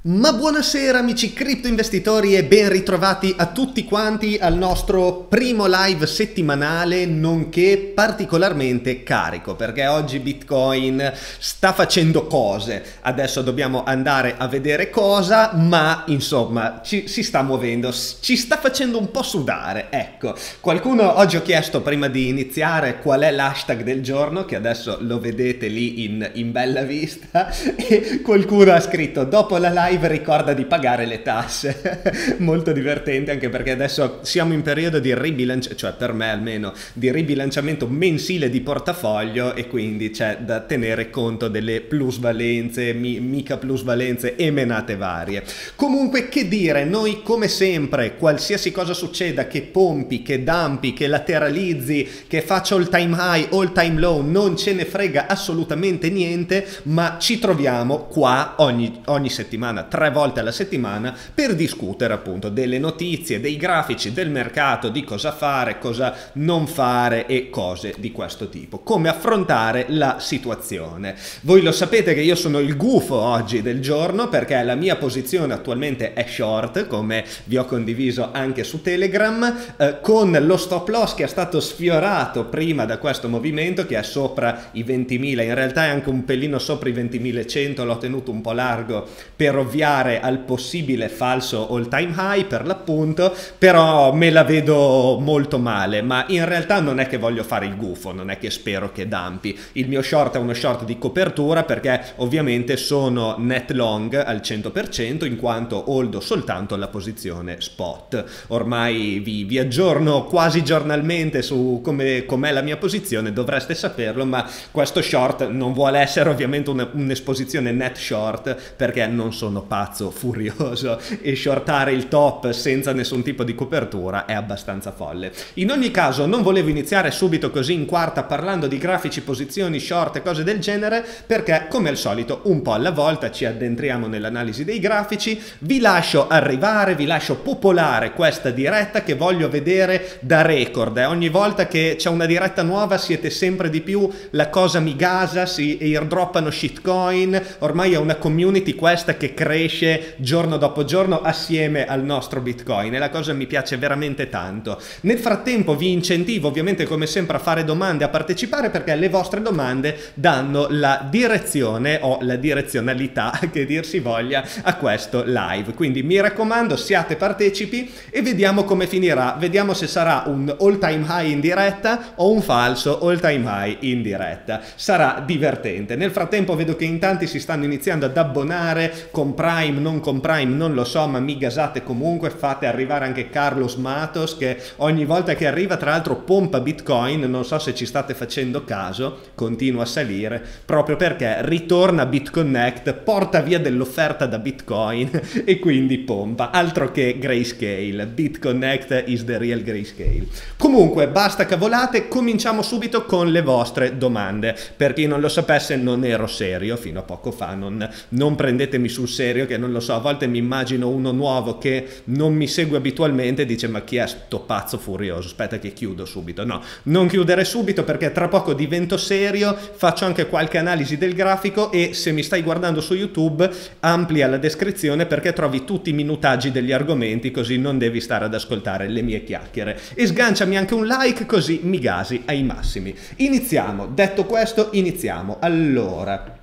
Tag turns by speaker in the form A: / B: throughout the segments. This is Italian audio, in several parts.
A: Ma buonasera amici cripto investitori e ben ritrovati a tutti quanti al nostro primo live settimanale nonché particolarmente carico perché oggi Bitcoin sta facendo cose, adesso dobbiamo andare a vedere cosa ma insomma ci, si sta muovendo, ci sta facendo un po' sudare, ecco. Qualcuno oggi ho chiesto prima di iniziare qual è l'hashtag del giorno che adesso lo vedete lì in, in bella vista e qualcuno ha scritto dopo la live live ricorda di pagare le tasse. Molto divertente anche perché adesso siamo in periodo di ribilanciamento, cioè per me almeno, di ribilanciamento mensile di portafoglio e quindi c'è da tenere conto delle plusvalenze, mi, mica plusvalenze e menate varie. Comunque che dire, noi come sempre, qualsiasi cosa succeda, che pompi, che dampi, che lateralizzi, che faccia all time high, all time low, non ce ne frega assolutamente niente, ma ci troviamo qua ogni, ogni settimana settimana, tre volte alla settimana, per discutere appunto delle notizie, dei grafici, del mercato, di cosa fare, cosa non fare e cose di questo tipo. Come affrontare la situazione. Voi lo sapete che io sono il gufo oggi del giorno perché la mia posizione attualmente è short, come vi ho condiviso anche su Telegram, eh, con lo stop loss che è stato sfiorato prima da questo movimento che è sopra i 20.000, in realtà è anche un pelino sopra i 20.100, l'ho tenuto un po' largo per ovviare ovviare al possibile falso all time high per l'appunto, però me la vedo molto male, ma in realtà non è che voglio fare il gufo, non è che spero che dampi. Il mio short è uno short di copertura perché ovviamente sono net long al 100% in quanto holdo soltanto la posizione spot. Ormai vi, vi aggiorno quasi giornalmente su come com'è la mia posizione, dovreste saperlo, ma questo short non vuole essere ovviamente un'esposizione net short perché non sono sono pazzo, furioso e shortare il top senza nessun tipo di copertura è abbastanza folle. In ogni caso non volevo iniziare subito così in quarta parlando di grafici, posizioni, short e cose del genere perché come al solito un po' alla volta ci addentriamo nell'analisi dei grafici, vi lascio arrivare, vi lascio popolare questa diretta che voglio vedere da record. Eh. Ogni volta che c'è una diretta nuova siete sempre di più, la cosa mi gasa, si airdroppano shitcoin, ormai è una community questa che crea cresce giorno dopo giorno assieme al nostro Bitcoin e la cosa mi piace veramente tanto. Nel frattempo vi incentivo ovviamente come sempre a fare domande, a partecipare perché le vostre domande danno la direzione o la direzionalità che dir si voglia a questo live. Quindi mi raccomando siate partecipi e vediamo come finirà, vediamo se sarà un all time high in diretta o un falso all time high in diretta. Sarà divertente. Nel frattempo vedo che in tanti si stanno iniziando ad abbonare con Prime, non con Prime, non lo so, ma mi gasate comunque, fate arrivare anche Carlos Matos che ogni volta che arriva tra l'altro pompa Bitcoin, non so se ci state facendo caso, continua a salire, proprio perché ritorna BitConnect, porta via dell'offerta da Bitcoin e quindi pompa, altro che Grayscale, BitConnect is the real Grayscale. Comunque, basta cavolate, cominciamo subito con le vostre domande. Per chi non lo sapesse, non ero serio fino a poco fa, non, non prendetemi sul serio serio che non lo so, a volte mi immagino uno nuovo che non mi segue abitualmente e dice ma chi è sto pazzo furioso, aspetta che chiudo subito. No, non chiudere subito perché tra poco divento serio, faccio anche qualche analisi del grafico e se mi stai guardando su YouTube amplia la descrizione perché trovi tutti i minutaggi degli argomenti così non devi stare ad ascoltare le mie chiacchiere. E sganciami anche un like così mi gasi ai massimi. Iniziamo, detto questo iniziamo. Allora...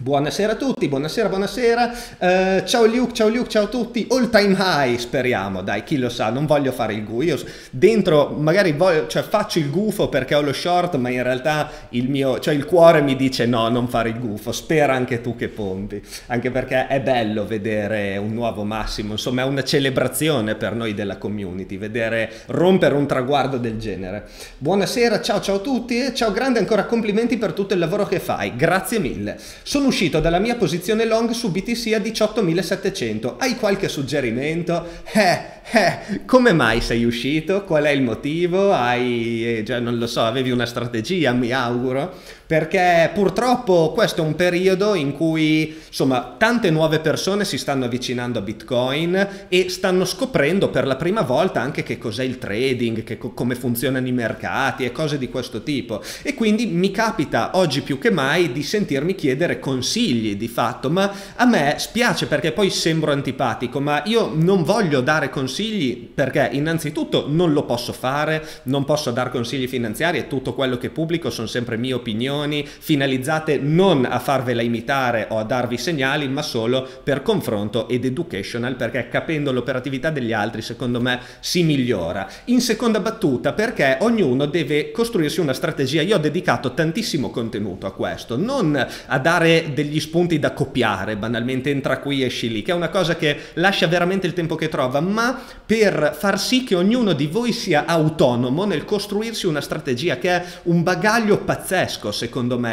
A: Buonasera a tutti, buonasera, buonasera. Uh, ciao Luke, ciao Luke, ciao a tutti. All time high, speriamo. Dai, chi lo sa, non voglio fare il gufo. Io dentro magari voglio, cioè, faccio il gufo perché ho lo short, ma in realtà il mio, cioè il cuore mi dice no, non fare il gufo. Spera anche tu che pompi. Anche perché è bello vedere un nuovo massimo. Insomma, è una celebrazione per noi della community, vedere rompere un traguardo del genere. Buonasera, ciao ciao a tutti e ciao grande ancora complimenti per tutto il lavoro che fai. Grazie mille. Sono uscito dalla mia posizione long su BTC a 18.700. Hai qualche suggerimento? Eh, eh, come mai sei uscito? Qual è il motivo? Hai, eh, già non lo so, avevi una strategia, mi auguro, perché purtroppo questo è un periodo in cui, insomma, tante nuove persone si stanno avvicinando a Bitcoin e stanno scoprendo per la prima volta anche che cos'è il trading, co- come funzionano i mercati e cose di questo tipo. E quindi mi capita oggi più che mai di sentirmi chiedere consigli di fatto, ma a me spiace perché poi sembro antipatico, ma io non voglio dare consigli perché innanzitutto non lo posso fare, non posso dare consigli finanziari e tutto quello che pubblico sono sempre mie opinioni finalizzate non a farvela imitare o a darvi segnali, ma solo per confronto ed educational perché capendo l'operatività degli altri secondo me si migliora. In seconda battuta perché ognuno deve costruirsi una strategia, io ho dedicato tantissimo contenuto a questo, non a dare degli spunti da copiare, banalmente entra qui esci lì, che è una cosa che lascia veramente il tempo che trova, ma per far sì che ognuno di voi sia autonomo nel costruirsi una strategia che è un bagaglio pazzesco secondo me.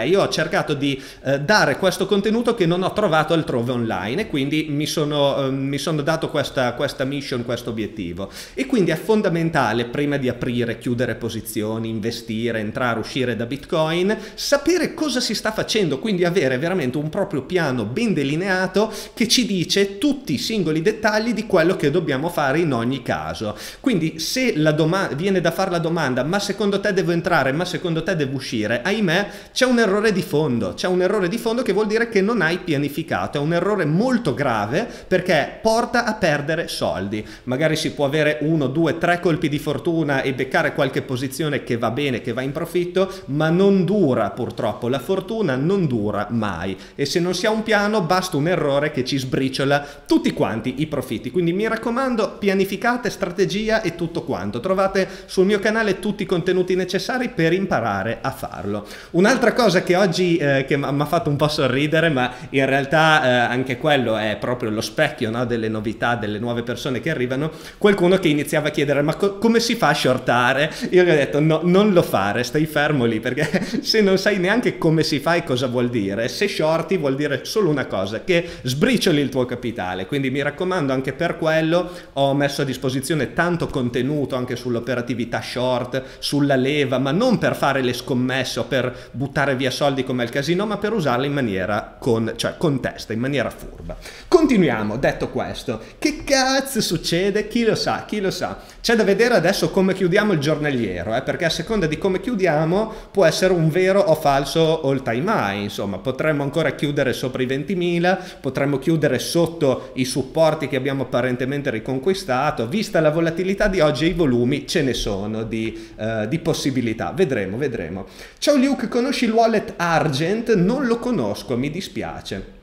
A: Io ho cercato di eh, dare questo contenuto che non ho trovato altrove online e quindi mi sono, eh, mi sono dato questa, questa mission, questo obiettivo. E quindi è fondamentale prima di aprire, chiudere posizioni, investire, entrare, uscire da Bitcoin, sapere cosa si sta facendo, quindi avere veramente un proprio piano ben delineato che ci dice tutti i singoli dettagli di quello che dobbiamo fare in ogni caso. Quindi se la domanda viene da fare la domanda ma secondo te devo entrare, ma secondo te devo uscire, ahimè c'è un errore di fondo, c'è un errore di fondo che vuol dire che non hai pianificato, è un errore molto grave perché porta a perdere soldi. Magari si può avere uno, due, tre colpi di fortuna e beccare qualche posizione che va bene, che va in profitto, ma non dura purtroppo, la fortuna non dura mai e se non si ha un piano basta un errore che ci sbriciola tutti quanti i profitti. Quindi mi raccomando, pianificate strategia e tutto quanto. Trovate sul mio canale tutti i contenuti necessari per imparare a farlo. Un'altra cosa che oggi eh, mi ha fatto un po' sorridere, ma in realtà eh, anche quello è proprio lo specchio no, delle novità, delle nuove persone che arrivano, qualcuno che iniziava a chiedere ma co- come si fa a shortare? Io gli ho detto no, non lo fare, stai fermo lì perché se non sai neanche come si fa e cosa vuol dire, se shorti vuol dire solo una cosa, che sbricioli il tuo capitale, quindi mi raccomando anche per quello ho messo a disposizione tanto contenuto anche sull'operatività short, sulla leva, ma non per fare le scommesse o per buttare via soldi come al casino, ma per usarle in maniera con, cioè con testa, in maniera furba. Continuiamo, detto questo, che cazzo succede? Chi lo sa, chi lo sa. C'è da vedere adesso come chiudiamo il giornaliero, eh, perché a seconda di come chiudiamo può essere un vero o falso all time high, insomma, potremmo ancora chiudere sopra i 20.000, potremmo chiudere sotto i supporti che abbiamo apparentemente riconquistato, vista la volatilità di oggi i volumi ce ne sono di, uh, di possibilità, vedremo, vedremo. Ciao Luke, conosci il wallet Argent? Non lo conosco, mi dispiace.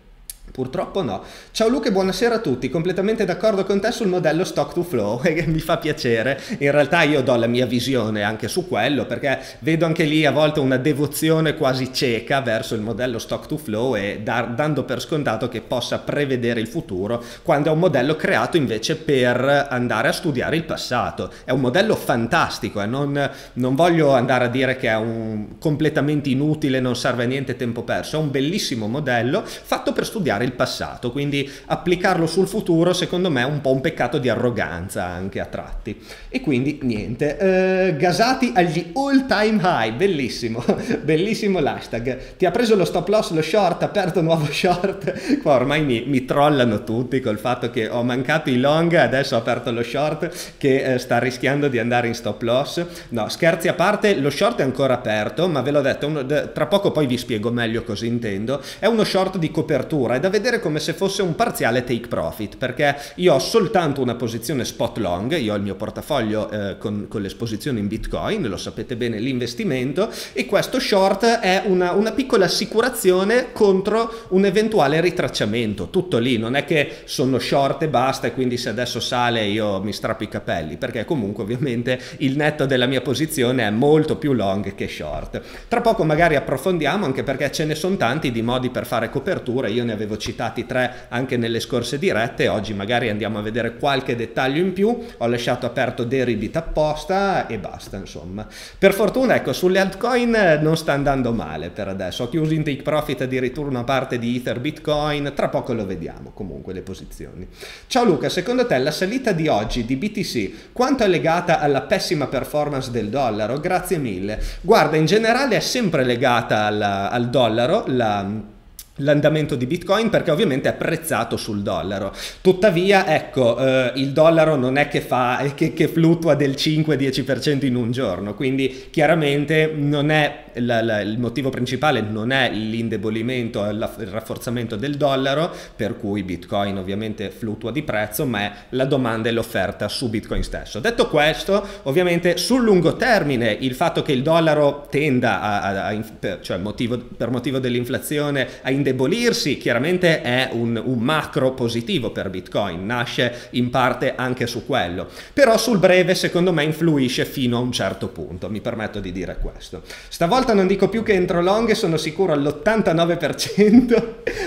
A: Purtroppo no. Ciao Luca buonasera a tutti, completamente d'accordo con te sul modello stock to flow e mi fa piacere. In realtà io do la mia visione anche su quello perché vedo anche lì a volte una devozione quasi cieca verso il modello stock to flow e dar, dando per scontato che possa prevedere il futuro quando è un modello creato invece per andare a studiare il passato. È un modello fantastico e eh? non, non voglio andare a dire che è un completamente inutile, non serve a niente tempo perso, è un bellissimo modello fatto per studiare il passato, quindi applicarlo sul futuro secondo me è un po' un peccato di arroganza anche a tratti. E quindi niente, eh, gasati agli all time high, bellissimo, bellissimo l'hashtag. Ti ha preso lo stop loss, lo short, aperto nuovo short, qua ormai mi, mi trollano tutti col fatto che ho mancato i long, adesso ho aperto lo short che eh, sta rischiando di andare in stop loss. No, scherzi a parte, lo short è ancora aperto, ma ve l'ho detto, uno, tra poco poi vi spiego meglio cosa intendo. È uno short di copertura, è da vedere come se fosse un parziale take profit, perché io ho soltanto una posizione spot long, io ho il mio portafoglio eh, con, con l'esposizione in Bitcoin, lo sapete bene l'investimento, e questo short è una, una piccola assicurazione contro un eventuale ritracciamento, tutto lì, non è che sono short e basta e quindi se adesso sale io mi strappo i capelli, perché comunque ovviamente il netto della mia posizione è molto più long che short. Tra poco magari approfondiamo anche perché ce ne sono tanti di modi per fare copertura, io ne avevo citati tre anche nelle scorse dirette, oggi magari andiamo a vedere qualche dettaglio in più, ho lasciato aperto Deribit apposta e basta insomma. Per fortuna ecco sulle altcoin non sta andando male per adesso, ho chiuso in take profit addirittura una parte di Ether Bitcoin, tra poco lo vediamo comunque le posizioni. Ciao Luca, secondo te la salita di oggi di BTC quanto è legata alla pessima performance del dollaro? Grazie mille. Guarda, in generale è sempre legata alla, al dollaro la l'andamento di Bitcoin perché ovviamente è prezzato sul dollaro. Tuttavia, ecco, eh, il dollaro non è che, fa, che, che fluttua del 5-10% in un giorno, quindi chiaramente non è la, la, il motivo principale non è l'indebolimento, il rafforzamento del dollaro, per cui Bitcoin ovviamente fluttua di prezzo, ma è la domanda e l'offerta su Bitcoin stesso. Detto questo, ovviamente sul lungo termine il fatto che il dollaro tenda a, a, a cioè motivo, per motivo dell'inflazione a indebolirsi, chiaramente è un, un macro positivo per Bitcoin, nasce in parte anche su quello, però sul breve secondo me influisce fino a un certo punto, mi permetto di dire questo. Stavolta non dico più che entro long sono sicuro all'89%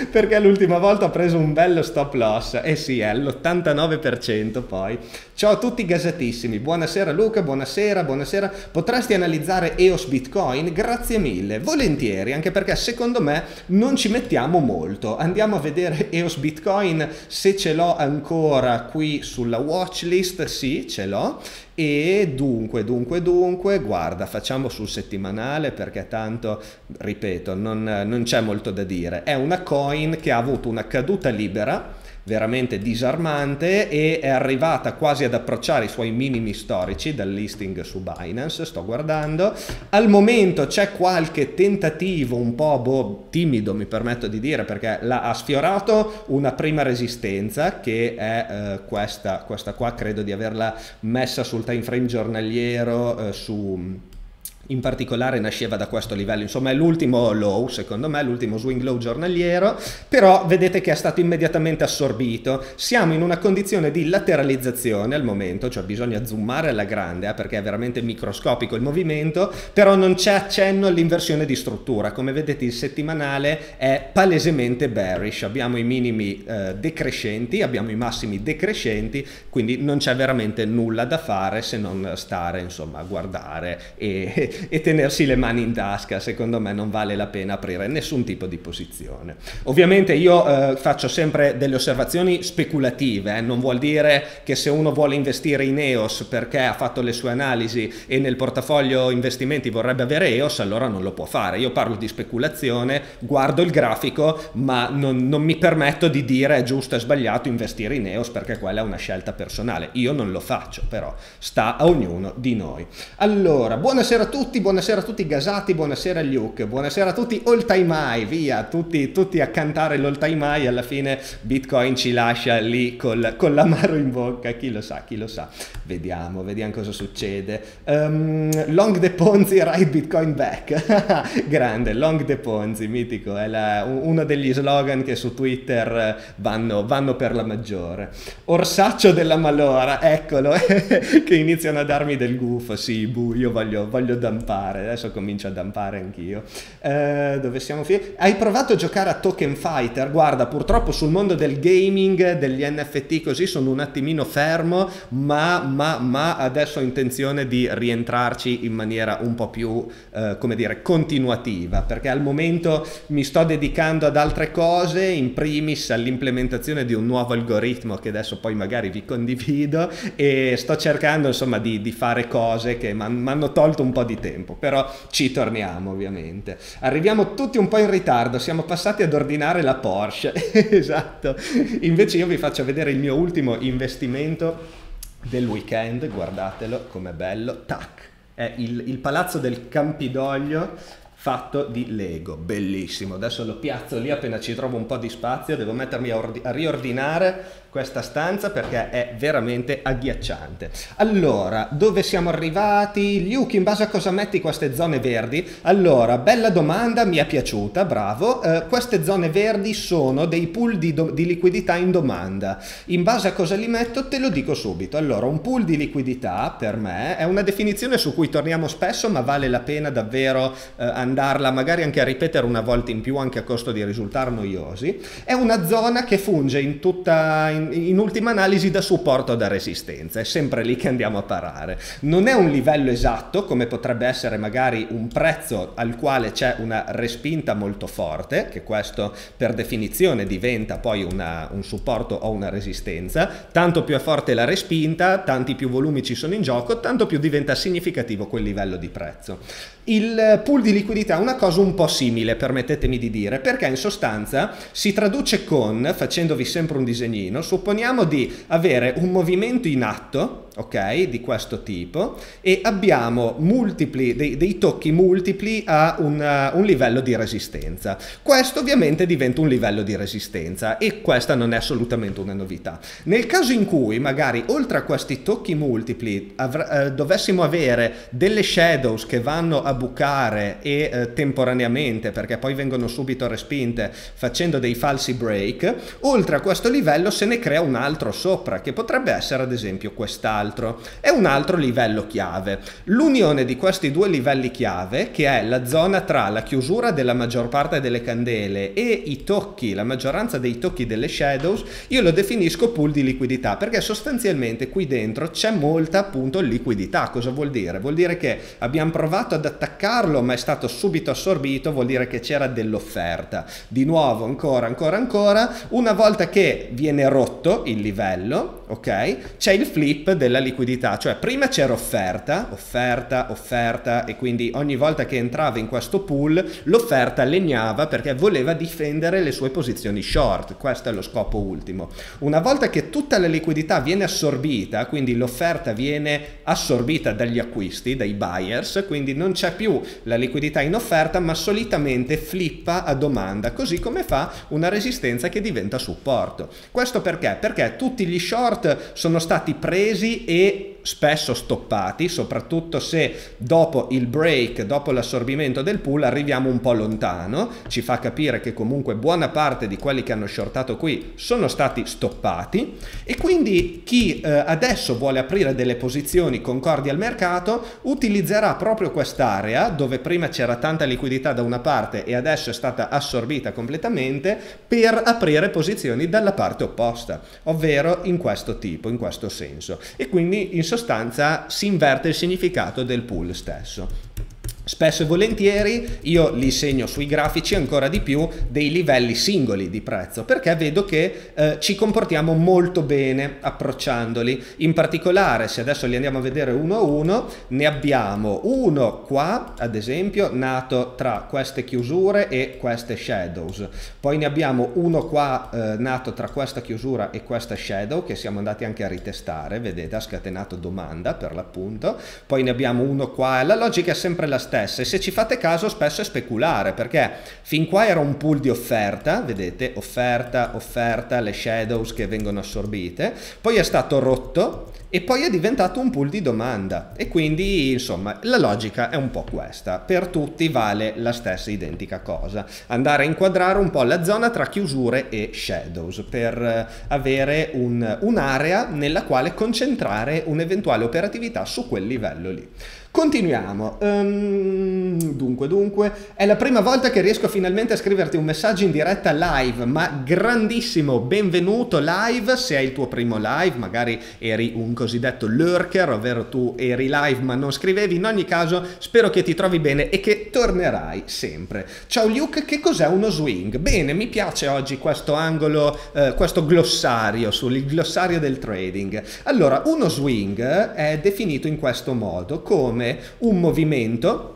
A: perché l'ultima volta ho preso un bello stop loss, eh sì, è all'89% poi. Ciao a tutti gasatissimi, buonasera Luca, buonasera, buonasera, potresti analizzare EOS Bitcoin? Grazie mille, volentieri, anche perché secondo me non ci mettiamo mettiamo molto. Andiamo a vedere EOS Bitcoin se ce l'ho ancora qui sulla watchlist. Sì, ce l'ho. E dunque, dunque, dunque, guarda, facciamo sul settimanale perché tanto, ripeto, non, non c'è molto da dire. È una coin che ha avuto una caduta libera veramente disarmante e è arrivata quasi ad approcciare i suoi minimi storici dal listing su Binance, sto guardando. Al momento c'è qualche tentativo un po' boh, timido, mi permetto di dire, perché la, ha sfiorato una prima resistenza che è eh, questa, questa qua, credo di averla messa sul time frame giornaliero eh, su in particolare nasceva da questo livello, insomma è l'ultimo low, secondo me, l'ultimo swing low giornaliero, però vedete che è stato immediatamente assorbito. Siamo in una condizione di lateralizzazione al momento, cioè bisogna zoomare alla grande eh, perché è veramente microscopico il movimento, però non c'è accenno all'inversione di struttura. Come vedete il settimanale è palesemente bearish, abbiamo i minimi eh, decrescenti, abbiamo i massimi decrescenti, quindi non c'è veramente nulla da fare se non stare insomma a guardare e e tenersi le mani in tasca, secondo me non vale la pena aprire nessun tipo di posizione. Ovviamente io eh, faccio sempre delle osservazioni speculative, eh? non vuol dire che se uno vuole investire in EOS perché ha fatto le sue analisi e nel portafoglio investimenti vorrebbe avere EOS, allora non lo può fare. Io parlo di speculazione, guardo il grafico, ma non, non mi permetto di dire è giusto e sbagliato investire in EOS perché quella è una scelta personale. Io non lo faccio, però sta a ognuno di noi. Allora, buonasera a tutti tutti, buonasera a tutti gasati, buonasera Luke, buonasera a tutti all time high, via, tutti, tutti a cantare l'all time high, alla fine Bitcoin ci lascia lì col, con l'amaro in bocca, chi lo sa, chi lo sa, vediamo, vediamo cosa succede. Um, long the Ponzi, ride Bitcoin back, grande, long the Ponzi, mitico, è la, uno degli slogan che su Twitter vanno, vanno per la maggiore. Orsaccio della malora, eccolo, che iniziano a darmi del gufo, sì, bu, io voglio, voglio da dampare, adesso comincio a dampare anch'io. Eh, dove siamo finiti? Hai provato a giocare a Token Fighter? Guarda, purtroppo sul mondo del gaming, degli NFT così sono un attimino fermo, ma, ma, ma adesso ho intenzione di rientrarci in maniera un po' più, eh, come dire, continuativa, perché al momento mi sto dedicando ad altre cose, in primis all'implementazione di un nuovo algoritmo che adesso poi magari vi condivido e sto cercando insomma di, di fare cose che mi hanno tolto un po' di tempo, però ci torniamo ovviamente. Arriviamo tutti un po' in ritardo, siamo passati ad ordinare la Porsche, esatto. Invece io vi faccio vedere il mio ultimo investimento del weekend, guardatelo com'è bello, tac, è il, il palazzo del Campidoglio fatto di Lego, bellissimo. Adesso lo piazzo lì appena ci trovo un po' di spazio, devo mettermi a, a riordinare questa stanza perché è veramente agghiacciante. Allora, dove siamo arrivati? Luke, in base a cosa metti queste zone verdi? Allora, bella domanda, mi è piaciuta, bravo. Eh, queste zone verdi sono dei pool di, di, liquidità in domanda. In base a cosa li metto te lo dico subito. Allora, un pool di liquidità per me è una definizione su cui torniamo spesso, ma vale la pena davvero eh, andarla magari anche a ripetere una volta in più, anche a costo di risultare noiosi. È una zona che funge in tutta... In, in, ultima analisi da supporto da resistenza, è sempre lì che andiamo a parare. Non è un livello esatto come potrebbe essere magari un prezzo al quale c'è una respinta molto forte, che questo per definizione diventa poi una, un supporto o una resistenza, tanto più è forte la respinta, tanti più volumi ci sono in gioco, tanto più diventa significativo quel livello di prezzo. Il pool di liquidità è una cosa un po' simile, permettetemi di dire, perché in sostanza si traduce con, facendovi sempre un disegnino, supponiamo di avere un movimento in atto, ok, di questo tipo e abbiamo multipli, dei, dei tocchi multipli a una, un livello di resistenza. Questo ovviamente diventa un livello di resistenza e questa non è assolutamente una novità. Nel caso in cui magari oltre a questi tocchi multipli eh, dovessimo avere delle shadows che vanno a bucare e eh, temporaneamente perché poi vengono subito respinte facendo dei falsi break, oltre a questo livello se ne crea un altro sopra che potrebbe essere ad esempio quest'altro altro. È un altro livello chiave. L'unione di questi due livelli chiave, che è la zona tra la chiusura della maggior parte delle candele e i tocchi, la maggioranza dei tocchi delle shadows, io lo definisco pool di liquidità, perché sostanzialmente qui dentro c'è molta appunto liquidità. Cosa vuol dire? Vuol dire che abbiamo provato ad attaccarlo, ma è stato subito assorbito, vuol dire che c'era dell'offerta. Di nuovo, ancora, ancora, ancora, una volta che viene rotto il livello, ok? C'è il flip della liquidità, cioè prima c'era offerta, offerta, offerta e quindi ogni volta che entrava in questo pool l'offerta legnava perché voleva difendere le sue posizioni short, questo è lo scopo ultimo. Una volta che tutta la liquidità viene assorbita, quindi l'offerta viene assorbita dagli acquisti, dai buyers, quindi non c'è più la liquidità in offerta ma solitamente flippa a domanda, così come fa una resistenza che diventa supporto. Questo perché? Perché tutti gli short sono stati presi e spesso stoppati, soprattutto se dopo il break, dopo l'assorbimento del pool arriviamo un po' lontano, ci fa capire che comunque buona parte di quelli che hanno shortato qui sono stati stoppati e quindi chi eh, adesso vuole aprire delle posizioni concordi al mercato utilizzerà proprio quest'area dove prima c'era tanta liquidità da una parte e adesso è stata assorbita completamente per aprire posizioni dalla parte opposta, ovvero in questo tipo, in questo senso. E quindi in sostanza si inverte il significato del pool stesso. Spesso e volentieri io li segno sui grafici ancora di più dei livelli singoli di prezzo perché vedo che eh, ci comportiamo molto bene approcciandoli. In particolare, se adesso li andiamo a vedere uno a uno, ne abbiamo uno qua, ad esempio, nato tra queste chiusure e queste shadows. Poi ne abbiamo uno qua eh, nato tra questa chiusura e questa shadow che siamo andati anche a ritestare, vedete, ha scatenato domanda per l'appunto. Poi ne abbiamo uno qua, la logica è sempre la stessa stessa e se ci fate caso spesso è speculare perché fin qua era un pool di offerta, vedete, offerta, offerta, le shadows che vengono assorbite, poi è stato rotto e poi è diventato un pool di domanda. E quindi insomma la logica è un po' questa, per tutti vale la stessa identica cosa, andare a inquadrare un po' la zona tra chiusure e shadows per eh, avere un, un'area nella quale concentrare un'eventuale operatività su quel livello lì. Continuiamo. Um, dunque, dunque, è la prima volta che riesco finalmente a scriverti un messaggio in diretta live, ma grandissimo benvenuto live. Se è il tuo primo live, magari eri un cosiddetto lurker, ovvero tu eri live ma non scrivevi. In ogni caso, spero che ti trovi bene e che tornerai sempre. Ciao Luke, che cos'è uno swing? Bene, mi piace oggi questo angolo, eh, questo glossario sul glossario del trading. Allora, uno swing è definito in questo modo come come un movimento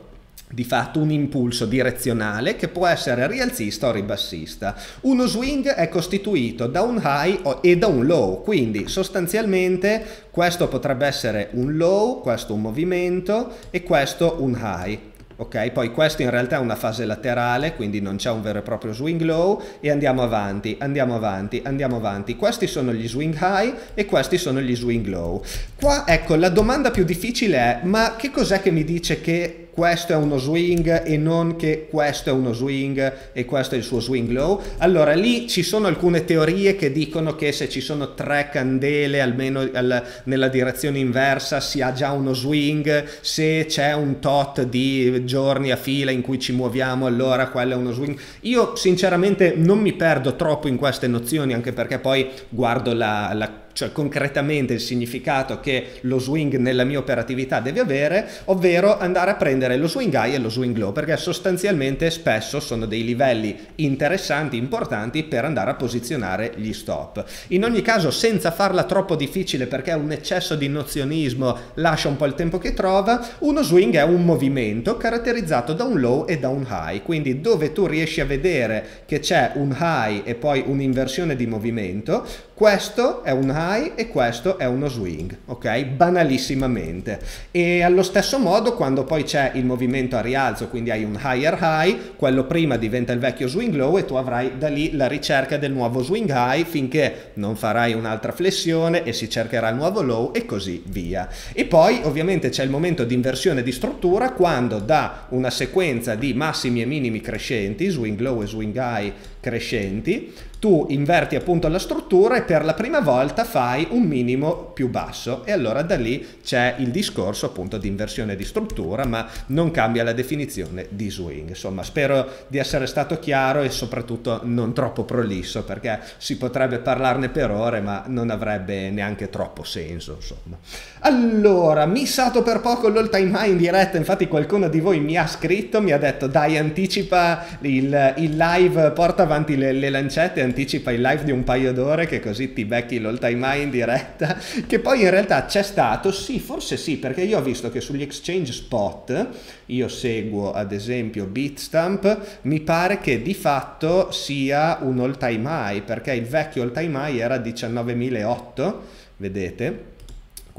A: di fatto un impulso direzionale che può essere rialzista o ribassista. Uno swing è costituito da un high e da un low, quindi sostanzialmente questo potrebbe essere un low, questo un movimento e questo un high. Ok, poi questo in realtà è una fase laterale, quindi non c'è un vero e proprio swing low e andiamo avanti, andiamo avanti, andiamo avanti. Questi sono gli swing high e questi sono gli swing low. Qua ecco, la domanda più difficile è ma che cos'è che mi dice che questo è uno swing e non che questo è uno swing e questo è il suo swing low. Allora lì ci sono alcune teorie che dicono che se ci sono tre candele almeno al, nella direzione inversa si ha già uno swing, se c'è un tot di giorni a fila in cui ci muoviamo allora quello è uno swing. Io sinceramente non mi perdo troppo in queste nozioni anche perché poi guardo la, la cioè concretamente il significato che lo swing nella mia operatività deve avere, ovvero andare a prendere lo swing high e lo swing low, perché sostanzialmente spesso sono dei livelli interessanti, importanti per andare a posizionare gli stop. In ogni caso senza farla troppo difficile perché un eccesso di nozionismo lascia un po' il tempo che trova, uno swing è un movimento caratterizzato da un low e da un high, quindi dove tu riesci a vedere che c'è un high e poi un'inversione di movimento, questo è un high e questo è uno swing, ok? Banalissimamente. E allo stesso modo quando poi c'è il movimento a rialzo, quindi hai un higher high, quello prima diventa il vecchio swing low e tu avrai da lì la ricerca del nuovo swing high finché non farai un'altra flessione e si cercherà il nuovo low e così via. E poi ovviamente c'è il momento di inversione di struttura quando da una sequenza di massimi e minimi crescenti, swing low e swing high crescenti, tu inverti appunto la struttura e per la prima volta fai un minimo più basso. E allora da lì c'è il discorso appunto di inversione di struttura ma non cambia la definizione di swing. Insomma spero di essere stato chiaro e soprattutto non troppo prolisso perché si potrebbe parlarne per ore ma non avrebbe neanche troppo senso insomma. Allora missato per poco l'all time high in diretta infatti qualcuno di voi mi ha scritto mi ha detto dai anticipa il, il live porta avanti le, le lancette anticipa il live di un paio d'ore che così ti becchi l'all time high in diretta, che poi in realtà c'è stato, sì, forse sì, perché io ho visto che sugli exchange spot, io seguo ad esempio Bitstamp, mi pare che di fatto sia un all time high, perché il vecchio all time high era 19.008, vedete?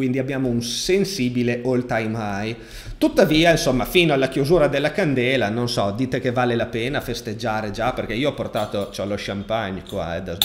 A: Quindi abbiamo un sensibile all time high. Tuttavia, insomma, fino alla chiusura della candela, non so, dite che vale la pena festeggiare già, perché io ho portato, ho lo champagne qua, eh, da,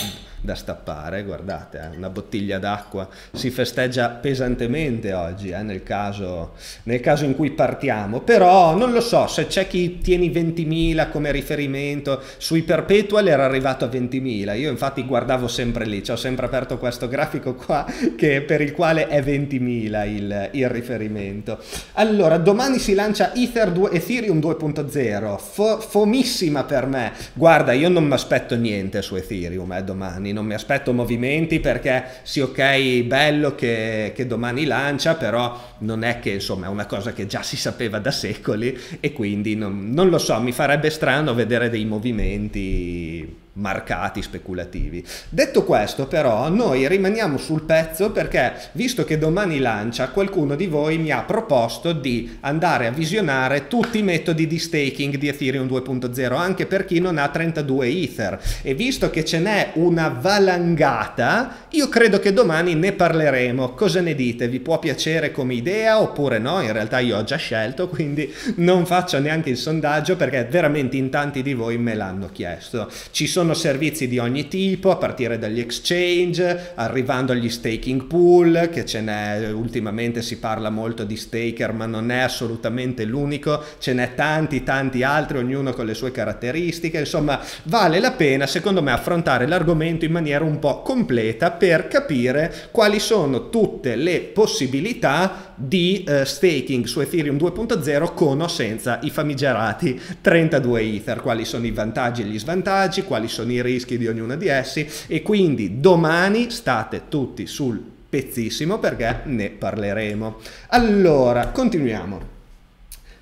A: da stappare, guardate, eh, una bottiglia d'acqua, si festeggia pesantemente oggi eh, nel, caso, nel, caso, in cui partiamo, però non lo so, se c'è chi tiene 20.000 come riferimento, sui perpetual era arrivato a 20.000, io infatti guardavo sempre lì, ci ho sempre aperto questo grafico qua che, per il quale è 20.000 il, il riferimento. Allora, domani si lancia Ether 2, Ethereum 2.0, fo, fomissima per me, guarda io non mi aspetto niente su Ethereum eh, domani, non mi aspetto movimenti perché sì ok bello che, che, domani lancia però non è che insomma è una cosa che già si sapeva da secoli e quindi non, non lo so mi farebbe strano vedere dei movimenti marcati speculativi. Detto questo però noi rimaniamo sul pezzo perché visto che domani lancia qualcuno di voi mi ha proposto di andare a visionare tutti i metodi di staking di Ethereum 2.0 anche per chi non ha 32 Ether. E visto che ce n'è una valangata io credo che domani ne parleremo. Cosa ne dite? Vi può piacere come idea oppure no? In realtà io ho già scelto quindi non faccio neanche il sondaggio perché veramente in tanti di voi me l'hanno chiesto. Ci sono sono servizi di ogni tipo, a partire dagli exchange, arrivando agli staking pool, che ce n'è, ultimamente si parla molto di staker, ma non è assolutamente l'unico, ce n'è tanti tanti altri, ognuno con le sue caratteristiche, insomma vale la pena secondo me affrontare l'argomento in maniera un po' completa per capire quali sono tutte le possibilità di uh, staking su Ethereum 2.0 con o senza i famigerati 32 Ether, quali sono i vantaggi e gli svantaggi, quali sono i rischi di ognuno di essi e quindi domani state tutti sul pezzissimo perché ne parleremo. Allora, continuiamo.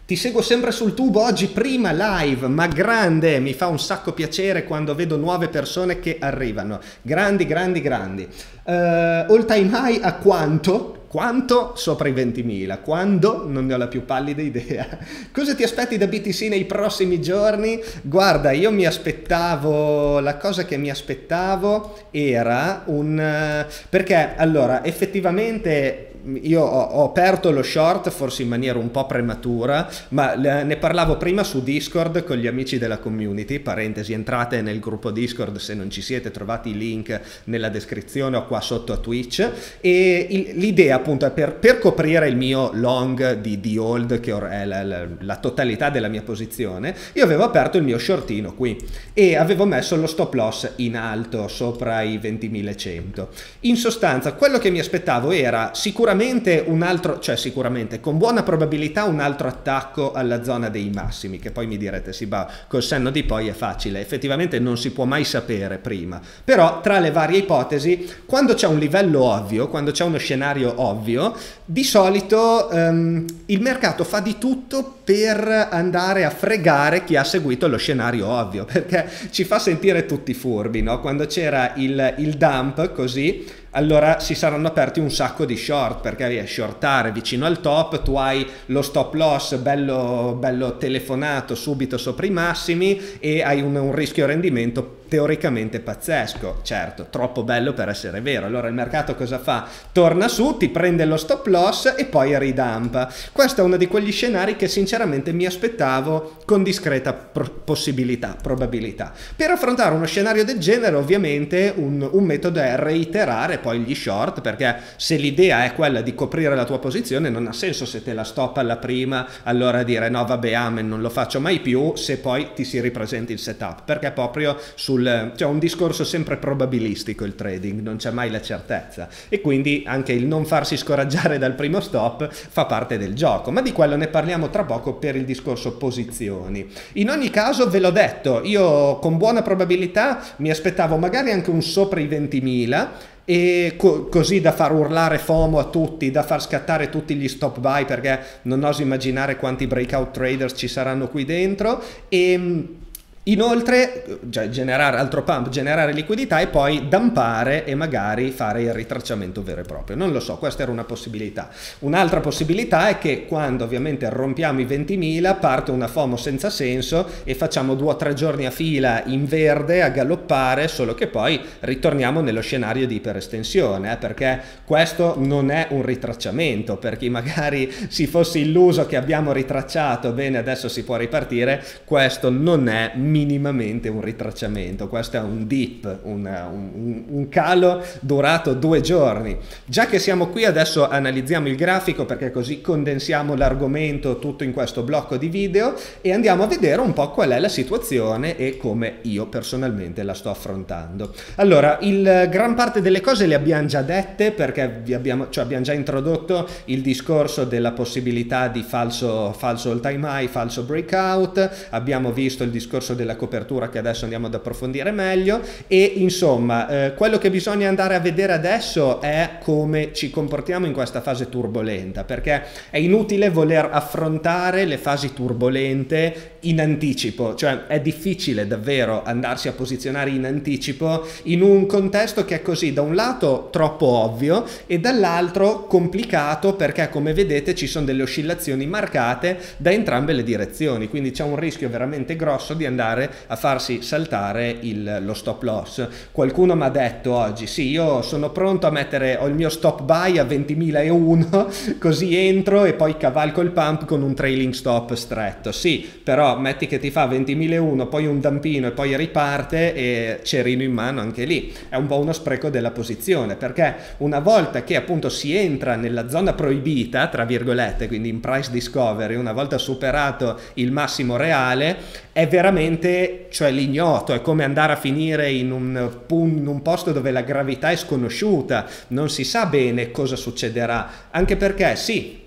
A: Ti seguo sempre sul tubo oggi prima live, ma grande, mi fa un sacco piacere quando vedo nuove persone che arrivano. Grandi, grandi, grandi. Uh, all time high a quanto? Quanto? Sopra i 20.000. Quando? Non ne ho la più pallida idea. Cosa ti aspetti da BTC nei prossimi giorni? Guarda, io mi aspettavo, la cosa che mi aspettavo era un... perché allora effettivamente io ho, ho, aperto lo short forse in maniera un po' prematura, ma ne parlavo prima su Discord con gli amici della community, parentesi, entrate nel gruppo Discord se non ci siete, trovate i link nella descrizione o qua sotto a Twitch e l'idea appunto è per, per, coprire il mio long di, di hold, che è la, la, la, totalità della mia posizione, io avevo aperto il mio shortino qui e avevo messo lo stop loss in alto sopra i 20.100. In sostanza quello che mi aspettavo era sicuramente sicuramente un altro, cioè sicuramente con buona probabilità un altro attacco alla zona dei massimi, che poi mi direte sì, va, col senno di poi è facile, effettivamente non si può mai sapere prima, però tra le varie ipotesi, quando c'è un livello ovvio, quando c'è uno scenario ovvio, di solito um, il mercato fa di tutto per andare a fregare chi ha seguito lo scenario ovvio, perché ci fa sentire tutti furbi, no? Quando c'era il, il dump così, allora si saranno aperti un sacco di short perché devi shortare vicino al top, tu hai lo stop loss bello, bello telefonato subito sopra i massimi e hai un, un rischio rendimento teoricamente pazzesco, certo, troppo bello per essere vero. Allora il mercato cosa fa? Torna su, ti prende lo stop loss e poi ridampa. Questo è uno di quegli scenari che sinceramente mi aspettavo con discreta pro- possibilità, probabilità. Per affrontare uno scenario del genere ovviamente un, un metodo è reiterare poi gli short perché se l'idea è quella di coprire la tua posizione non ha senso se te la stop alla prima allora dire no vabbè amen non lo faccio mai più se poi ti si ripresenti il setup perché proprio sul cioè un discorso sempre probabilistico il trading, non c'è mai la certezza. E quindi anche il non farsi scoraggiare dal primo stop fa parte del gioco, ma di quello ne parliamo tra poco per il discorso posizioni. In ogni caso ve l'ho detto, io con buona probabilità mi aspettavo magari anche un sopra i 20.000 e co- così da far urlare FOMO a tutti, da far scattare tutti gli stop buy perché non oso immaginare quanti breakout traders ci saranno qui dentro. E Inoltre, cioè generare altro pump, generare liquidità e poi dampare e magari fare il ritracciamento vero e proprio. Non lo so, questa era una possibilità. Un'altra possibilità è che quando ovviamente rompiamo i 20.000 parte una FOMO senza senso e facciamo due o tre giorni a fila in verde a galoppare, solo che poi ritorniamo nello scenario di iperestensione, eh, perché questo non è un ritracciamento. Per chi magari si fosse illuso che abbiamo ritracciato, bene adesso si può ripartire, questo non è minimamente un ritracciamento, questo è un dip, un, un, un, calo durato due giorni. Già che siamo qui adesso analizziamo il grafico perché così condensiamo l'argomento tutto in questo blocco di video e andiamo a vedere un po' qual è la situazione e come io personalmente la sto affrontando. Allora, il, gran parte delle cose le abbiamo già dette perché abbiamo, cioè abbiamo già introdotto il discorso della possibilità di falso, falso all time high, falso breakout, abbiamo visto il discorso del della copertura che adesso andiamo ad approfondire meglio. E insomma eh, quello che bisogna andare a vedere adesso è come ci comportiamo in questa fase turbolenta perché è inutile voler affrontare le fasi turbolente in anticipo, cioè è difficile davvero andarsi a posizionare in anticipo in un contesto che è così da un lato troppo ovvio e dall'altro complicato perché come vedete ci sono delle oscillazioni marcate da entrambe le direzioni, quindi c'è un rischio veramente grosso di andare a farsi saltare il, lo stop loss. Qualcuno mi ha detto oggi, sì, io sono pronto a mettere, ho il mio stop buy a 20.001, così entro e poi cavalco il pump con un trailing stop stretto. Sì, però metti che ti fa 20.001, poi un dampino e poi riparte e cerino in mano anche lì. È un po' uno spreco della posizione perché una volta che appunto si entra nella zona proibita, tra virgolette, quindi in price discovery, una volta superato il massimo reale, è veramente, cioè l'ignoto, è come andare a finire in un, in un posto dove la gravità è sconosciuta, non si sa bene cosa succederà, anche perché sì,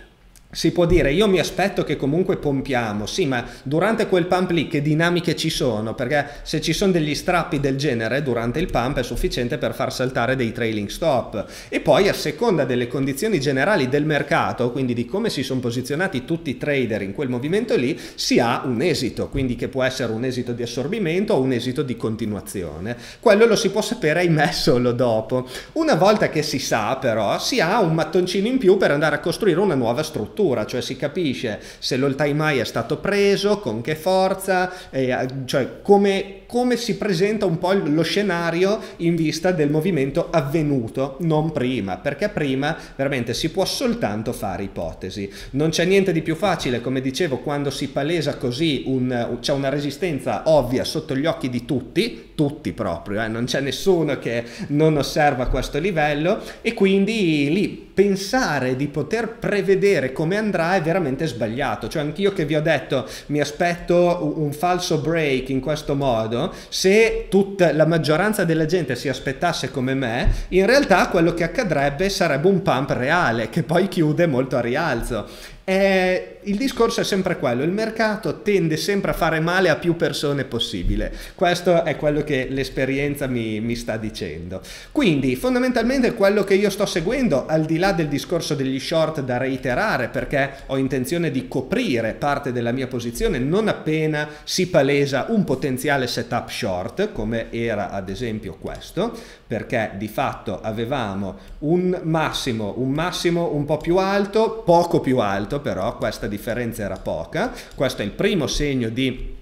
A: si può dire io mi aspetto che comunque pompiamo, sì, ma durante quel pump lì che dinamiche ci sono? Perché se ci sono degli strappi del genere durante il pump è sufficiente per far saltare dei trailing stop. E poi a seconda delle condizioni generali del mercato, quindi di come si sono posizionati tutti i trader in quel movimento lì, si ha un esito, quindi che può essere un esito di assorbimento o un esito di continuazione. Quello lo si può sapere ahimè solo dopo. Una volta che si sa però, si ha un mattoncino in più per andare a costruire una nuova struttura struttura, cioè si capisce se l'all time high è stato preso, con che forza, eh, cioè come, come si presenta un po' lo scenario in vista del movimento avvenuto, non prima, perché prima veramente si può soltanto fare ipotesi. Non c'è niente di più facile, come dicevo, quando si palesa così, un, c'è una resistenza ovvia sotto gli occhi di tutti, tutti proprio, eh, non c'è nessuno che non osserva questo livello e quindi lì pensare di poter prevedere come andrà è veramente sbagliato. Cioè, anch'io che vi ho detto mi aspetto un falso break in questo modo modo, se tutta la maggioranza della gente si aspettasse come me, in realtà quello che accadrebbe sarebbe un pump reale che poi chiude molto a rialzo. Eh, il discorso è sempre quello, il mercato tende sempre a fare male a più persone possibile, questo è quello che l'esperienza mi, mi, sta dicendo. Quindi fondamentalmente quello che io sto seguendo, al di là del discorso degli short da reiterare, perché ho intenzione di coprire parte della mia posizione non appena si palesa un potenziale setup short, come era ad esempio questo, perché di fatto avevamo un massimo, un massimo un po' più alto, poco più alto, però questa differenza era poca, questo è il primo segno di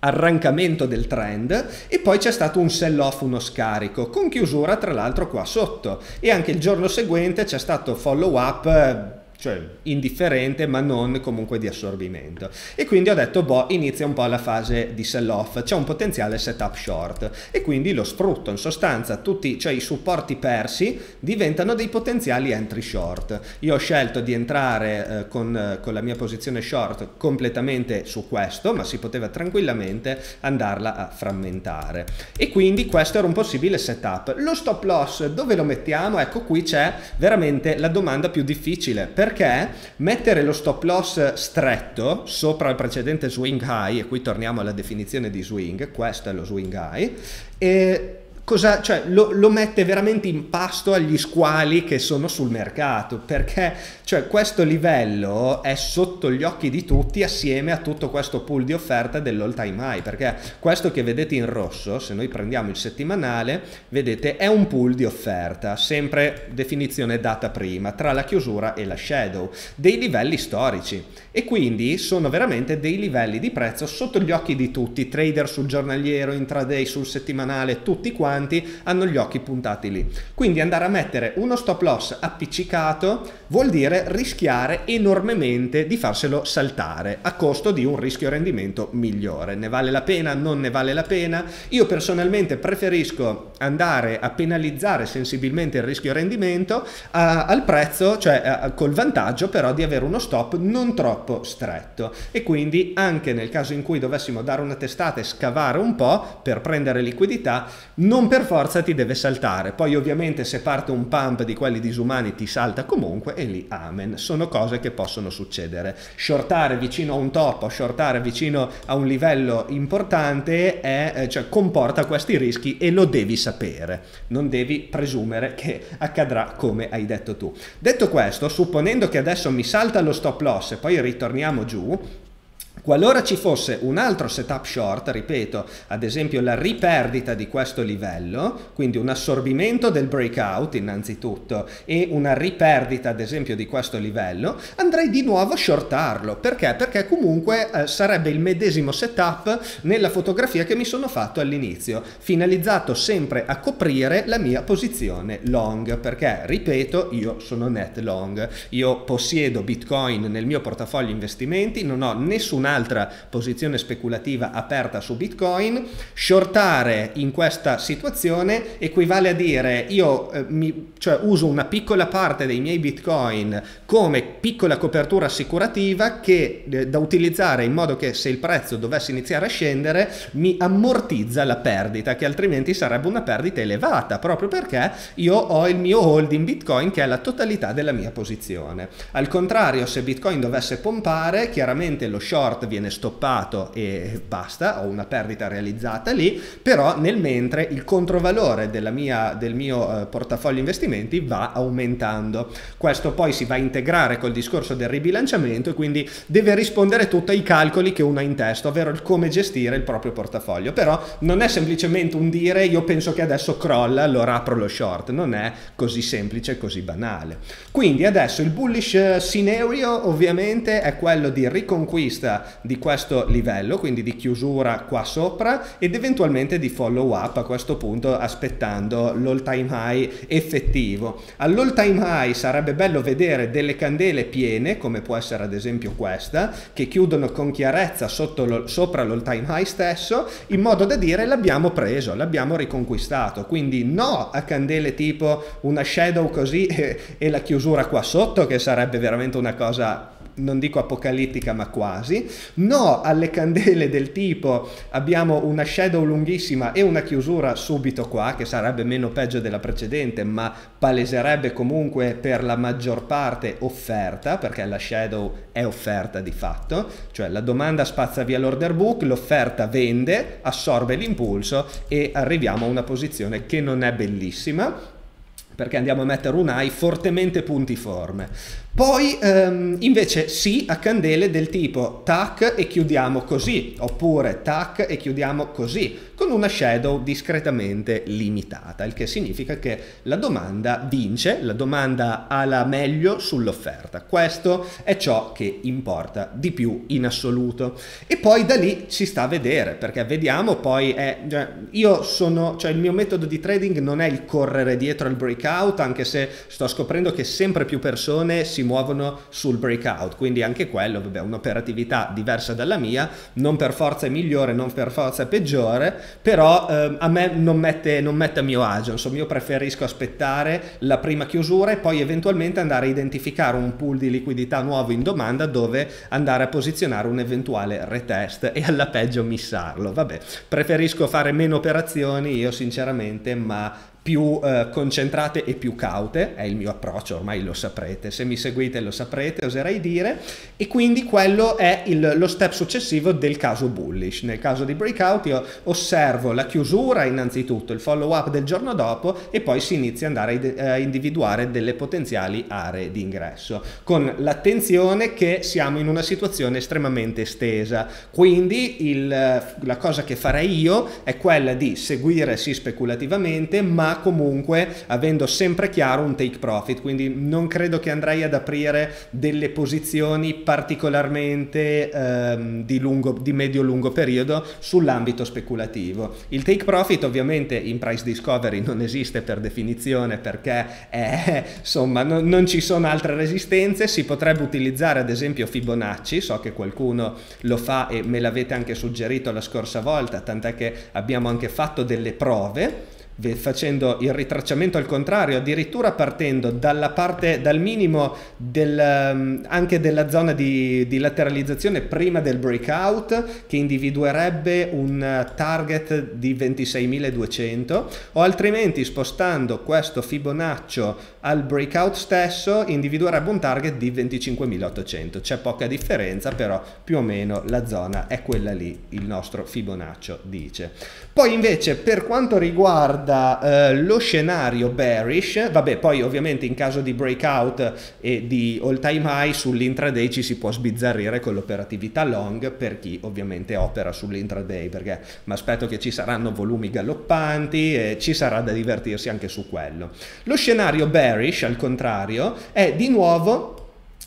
A: arrancamento del trend. E poi c'è stato un sell off, uno scarico con chiusura tra l'altro qua sotto. E anche il giorno seguente c'è stato follow up cioè indifferente ma non comunque di assorbimento. E quindi ho detto boh inizia un po' la fase di sell off c'è un potenziale setup short. E quindi lo sfrutto in sostanza tutti cioè i supporti persi diventano dei potenziali entry short. Io ho scelto di entrare eh, con, con la mia posizione short completamente su questo ma si poteva tranquillamente andarla a frammentare. E quindi questo era un possibile setup. Lo stop loss dove lo mettiamo? Ecco qui c'è veramente la domanda più difficile. Per perché mettere lo stop loss stretto sopra il precedente swing high, e qui torniamo alla definizione di swing, questo è lo swing high, e cosa, cioè, lo, lo, mette veramente in pasto agli squali che sono sul mercato, perché cioè, questo livello è sotto gli occhi di tutti assieme a tutto questo pool di offerta dell'all time high, perché questo che vedete in rosso, se noi prendiamo il settimanale, vedete è un pool di offerta, sempre definizione data prima, tra la chiusura e la shadow, dei livelli storici. E quindi sono veramente dei livelli di prezzo sotto gli occhi di tutti, trader sul giornaliero, intraday sul settimanale, tutti quanti quanti hanno gli occhi puntati lì. Quindi andare a mettere uno stop loss appiccicato vuol dire rischiare enormemente di farselo saltare a costo di un rischio rendimento migliore. Ne vale la pena? Non ne vale la pena? Io personalmente preferisco andare a penalizzare sensibilmente il rischio rendimento a, al prezzo, cioè a, col vantaggio però di avere uno stop non troppo stretto e quindi anche nel caso in cui dovessimo dare una testata e scavare un po' per prendere liquidità non per forza ti deve saltare. Poi ovviamente se parte un pump di quelli disumani ti salta comunque e lì amen. Sono cose che possono succedere. Shortare vicino a un top o shortare vicino a un livello importante è, eh, cioè, comporta questi rischi e lo devi sapere. Non devi presumere che accadrà come hai detto tu. Detto questo, supponendo che adesso mi salta lo stop loss e poi ritorniamo giù, Qualora ci fosse un altro setup short, ripeto, ad esempio la riperdita di questo livello, quindi un assorbimento del breakout innanzitutto e una riperdita ad esempio di questo livello, andrei di nuovo a shortarlo. Perché? Perché comunque eh, sarebbe il medesimo setup nella fotografia che mi sono fatto all'inizio, finalizzato sempre a coprire la mia posizione long, perché ripeto, io sono net long, io possiedo Bitcoin nel mio portafoglio investimenti, non ho nessun un'altra posizione speculativa aperta su Bitcoin, shortare in questa situazione equivale a dire io eh, mi, cioè, uso una piccola parte dei miei Bitcoin come piccola copertura assicurativa che eh, da utilizzare in modo che se il prezzo dovesse iniziare a scendere mi ammortizza la perdita che altrimenti sarebbe una perdita elevata proprio perché io ho il mio holding Bitcoin che è la totalità della mia posizione. Al contrario se Bitcoin dovesse pompare chiaramente lo short short viene stoppato e basta, ho una perdita realizzata lì, però nel mentre il controvalore mia, del mio eh, portafoglio investimenti va aumentando. Questo poi si va a integrare col discorso del ribilanciamento e quindi deve rispondere tutto ai calcoli che uno ha in testa, ovvero il come gestire il proprio portafoglio. Però non è semplicemente un dire io penso che adesso crolla, allora apro lo short, non è così semplice, così banale. Quindi adesso il bullish eh, scenario ovviamente è quello di riconquista di questo livello, quindi di chiusura qua sopra ed eventualmente di follow up a questo punto aspettando l'all time high effettivo. All'all time high sarebbe bello vedere delle candele piene, come può essere ad esempio questa, che chiudono con chiarezza lo, sopra l'all time high stesso, in modo da dire l'abbiamo preso, l'abbiamo riconquistato. Quindi no a candele tipo una shadow così e, e la chiusura qua sotto, che sarebbe veramente una cosa non dico apocalittica ma quasi, no alle candele del tipo abbiamo una shadow lunghissima e una chiusura subito qua che sarebbe meno peggio della precedente ma paleserebbe comunque per la maggior parte offerta perché la shadow è offerta di fatto, cioè la domanda spazza via l'order book, l'offerta vende, assorbe l'impulso e arriviamo a una posizione che non è bellissima perché andiamo a mettere un eye fortemente puntiforme. Poi ehm, invece sì a candele del tipo tac e chiudiamo così, oppure tac e chiudiamo così, con una shadow discretamente limitata, il che significa che la domanda vince, la domanda ha la meglio sull'offerta. Questo è ciò che importa di più in assoluto. E poi da lì ci sta a vedere, perché vediamo poi, è, cioè, io sono, cioè il mio metodo di trading non è il correre dietro al breakout, anche se sto scoprendo che sempre più persone si muovono sul breakout, quindi anche quello, vabbè, un'operatività diversa dalla mia, non per forza è migliore, non per forza è peggiore, però eh, a me non mette, non mette a mio agio, insomma io preferisco aspettare la prima chiusura e poi eventualmente andare a identificare un pool di liquidità nuovo in domanda dove andare a posizionare un eventuale retest e alla peggio missarlo, vabbè, preferisco fare meno operazioni io sinceramente, ma più eh, concentrate e più caute, è il mio approccio, ormai lo saprete, se mi seguite lo saprete, oserei dire, e quindi quello è il, lo step successivo del caso bullish. Nel caso di breakout io osservo la chiusura innanzitutto, il follow up del giorno dopo e poi si inizia ad andare a individuare delle potenziali aree di ingresso, con l'attenzione che siamo in una situazione estremamente estesa, quindi il, la cosa che farei io è quella di seguire sì speculativamente, ma comunque avendo sempre chiaro un take profit, quindi non credo che andrei ad aprire delle posizioni particolarmente ehm, di, lungo, di medio-lungo periodo sull'ambito speculativo. Il take profit ovviamente in price discovery non esiste per definizione perché è, insomma non, non ci sono altre resistenze, si potrebbe utilizzare ad esempio Fibonacci, so che qualcuno lo fa e me l'avete anche suggerito la scorsa volta, tant'è che abbiamo anche fatto delle prove facendo il ritracciamento al contrario, addirittura partendo dalla parte, dal minimo del, ehm, anche della zona di, di, lateralizzazione prima del breakout che individuerebbe un target di 26.200 o altrimenti spostando questo Fibonacci al breakout stesso individuerebbe un target di 25.800 c'è poca differenza però più o meno la zona è quella lì il nostro Fibonacci dice poi invece per quanto riguarda eh, lo scenario bearish, vabbè poi ovviamente in caso di breakout e di all time high sull'intraday ci si può sbizzarrire con l'operatività long per chi ovviamente opera sull'intraday perché mi aspetto che ci saranno volumi galoppanti e ci sarà da divertirsi anche su quello. Lo scenario bearish al contrario è di nuovo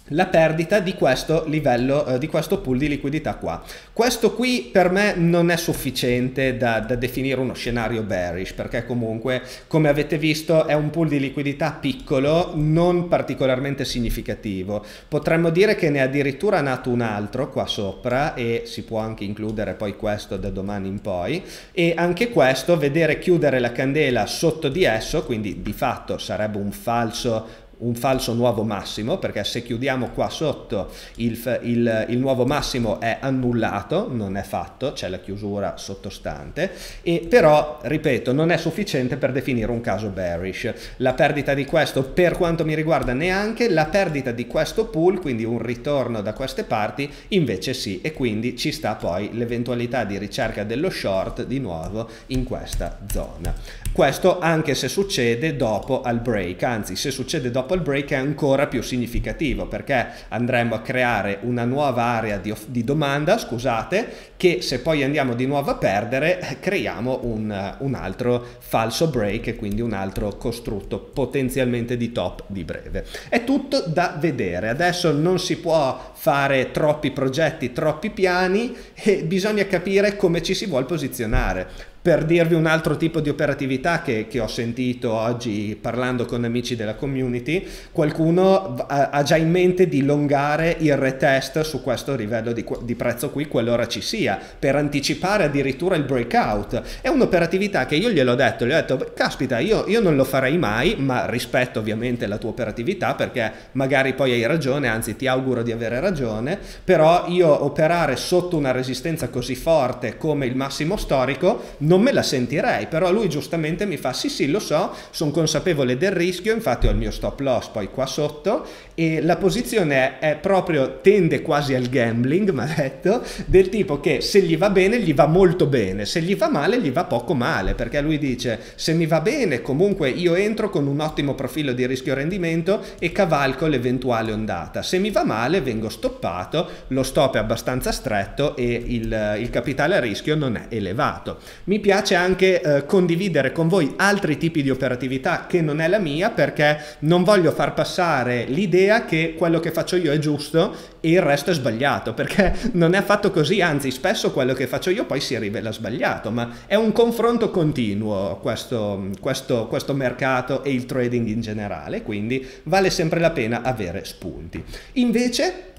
A: la perdita di questo livello, eh, di questo pool di liquidità qua. Questo qui per me non è sufficiente da, da, definire uno scenario bearish, perché comunque, come avete visto, è un pool di liquidità piccolo, non particolarmente significativo. Potremmo dire che ne è addirittura nato un altro qua sopra e si può anche includere poi questo da domani in poi e anche questo, vedere chiudere la candela sotto di esso, quindi di fatto sarebbe un falso un falso nuovo massimo perché se chiudiamo qua sotto il, il, il, nuovo massimo è annullato, non è fatto, c'è la chiusura sottostante e però ripeto non è sufficiente per definire un caso bearish. La perdita di questo per quanto mi riguarda neanche, la perdita di questo pool quindi un ritorno da queste parti invece sì e quindi ci sta poi l'eventualità di ricerca dello short di nuovo in questa zona. Questo anche se succede dopo al break, anzi se succede dopo il break è ancora più significativo perché andremo a creare una nuova area di, di domanda, scusate, che se poi andiamo di nuovo a perdere creiamo un, un altro falso break e quindi un altro costrutto potenzialmente di top di breve. È tutto da vedere, adesso non si può fare troppi progetti, troppi piani e bisogna capire come ci si vuole posizionare Per dirvi un altro tipo di operatività che, che ho sentito oggi parlando con amici della community, qualcuno ha, già in mente di longare il retest su questo livello di, di prezzo qui qualora ci sia, per anticipare addirittura il breakout. È un'operatività che io gliel'ho detto, gli ho detto, caspita, io, io non lo farei mai, ma rispetto ovviamente la tua operatività perché magari poi hai ragione, anzi ti auguro di avere ragione, però io operare sotto una resistenza così forte come il massimo storico me la sentirei, però lui giustamente mi fa sì sì lo so, sono consapevole del rischio, infatti ho il mio stop loss poi qua sotto e la posizione è, è proprio, tende quasi al gambling, mi ha detto, del tipo che se gli va bene gli va molto bene, se gli va male gli va poco male, perché lui dice se mi va bene comunque io entro con un ottimo profilo di rischio rendimento e cavalco l'eventuale ondata, se mi va male vengo stoppato, lo stop è abbastanza stretto e il, il capitale a rischio non è elevato. Mi piace anche eh, condividere con voi altri tipi di operatività che non è la mia perché non voglio far passare l'idea che quello che faccio io è giusto e il resto è sbagliato, perché non è affatto così, anzi spesso quello che faccio io poi si rivela sbagliato, ma è un confronto continuo questo, questo, questo mercato e il trading in generale, quindi vale sempre la pena avere spunti. Invece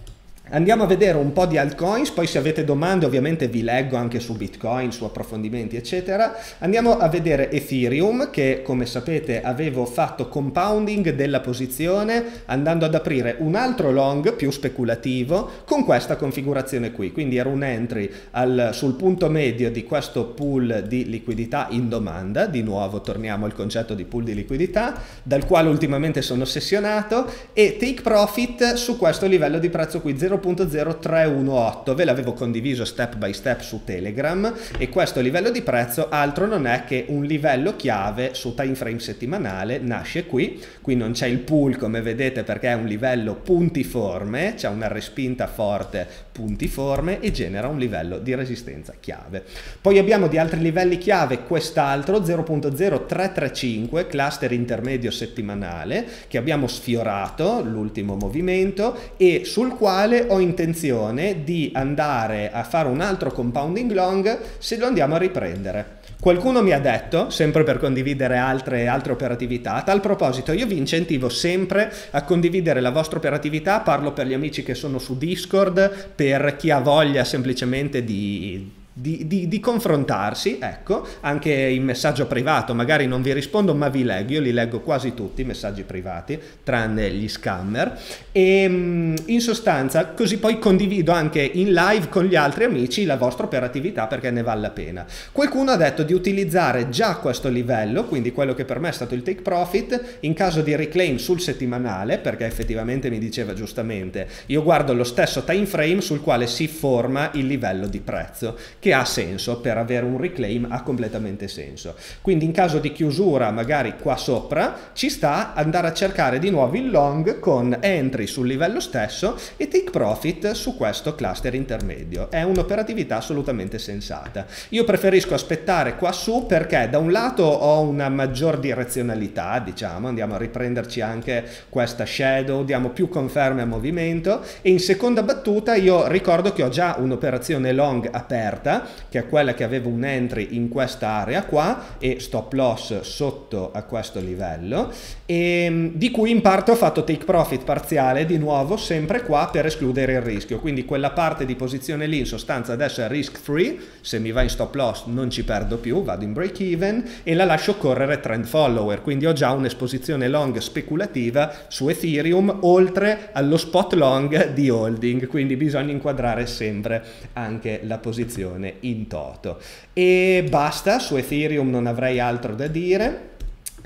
A: Andiamo a vedere un po' di altcoins, poi se avete domande ovviamente vi leggo anche su Bitcoin, su approfondimenti eccetera. Andiamo a vedere Ethereum che come sapete avevo fatto compounding della posizione andando ad aprire un altro long più speculativo con questa configurazione qui, quindi era un entry al, sul punto medio di questo pool di liquidità in domanda, di nuovo torniamo al concetto di pool di liquidità dal quale ultimamente sono ossessionato e take profit su questo livello di prezzo qui 0 0.0318, ve l'avevo condiviso step by step su Telegram e questo livello di prezzo altro non è che un livello chiave su time frame settimanale, nasce qui, qui non c'è il pool come vedete perché è un livello puntiforme, c'è una respinta forte puntiforme e genera un livello di resistenza chiave. Poi abbiamo di altri livelli chiave quest'altro 0.0335 cluster intermedio settimanale che abbiamo sfiorato l'ultimo movimento e sul quale ho intenzione di andare a fare un altro compounding long se lo andiamo a riprendere. Qualcuno mi ha detto, sempre per condividere altre, altre operatività, a tal proposito io vi incentivo sempre a condividere la vostra operatività, parlo per gli amici che sono su Discord, per chi ha voglia semplicemente di di, di, di, confrontarsi, ecco, anche in messaggio privato, magari non vi rispondo ma vi leggo, io li leggo quasi tutti i messaggi privati, tranne gli scammer, e mm, in sostanza così poi condivido anche in live con gli altri amici la vostra operatività perché ne vale la pena. Qualcuno ha detto di utilizzare già questo livello, quindi quello che per me è stato il take profit, in caso di reclaim sul settimanale, perché effettivamente mi diceva giustamente, io guardo lo stesso time frame sul quale si forma il livello di prezzo che ha senso per avere un reclaim ha completamente senso. Quindi in caso di chiusura magari qua sopra ci sta andare a cercare di nuovo il long con entry sul livello stesso e take profit su questo cluster intermedio. È un'operatività assolutamente sensata. Io preferisco aspettare qua su perché da un lato ho una maggior direzionalità, diciamo, andiamo a riprenderci anche questa shadow, diamo più conferme a movimento e in seconda battuta io ricordo che ho già un'operazione long aperta che è quella che avevo un entry in questa area qua e stop loss sotto a questo livello e mm, di cui in parte ho fatto take profit parziale di nuovo sempre qua per escludere il rischio. Quindi quella parte di posizione lì in sostanza adesso è risk free. Se mi va in stop loss non ci perdo più vado in break even e la lascio correre trend follower. Quindi ho già un'esposizione long speculativa su Ethereum oltre allo spot long di holding. Quindi bisogna inquadrare sempre anche la posizione in toto. E basta, su Ethereum non avrei altro da dire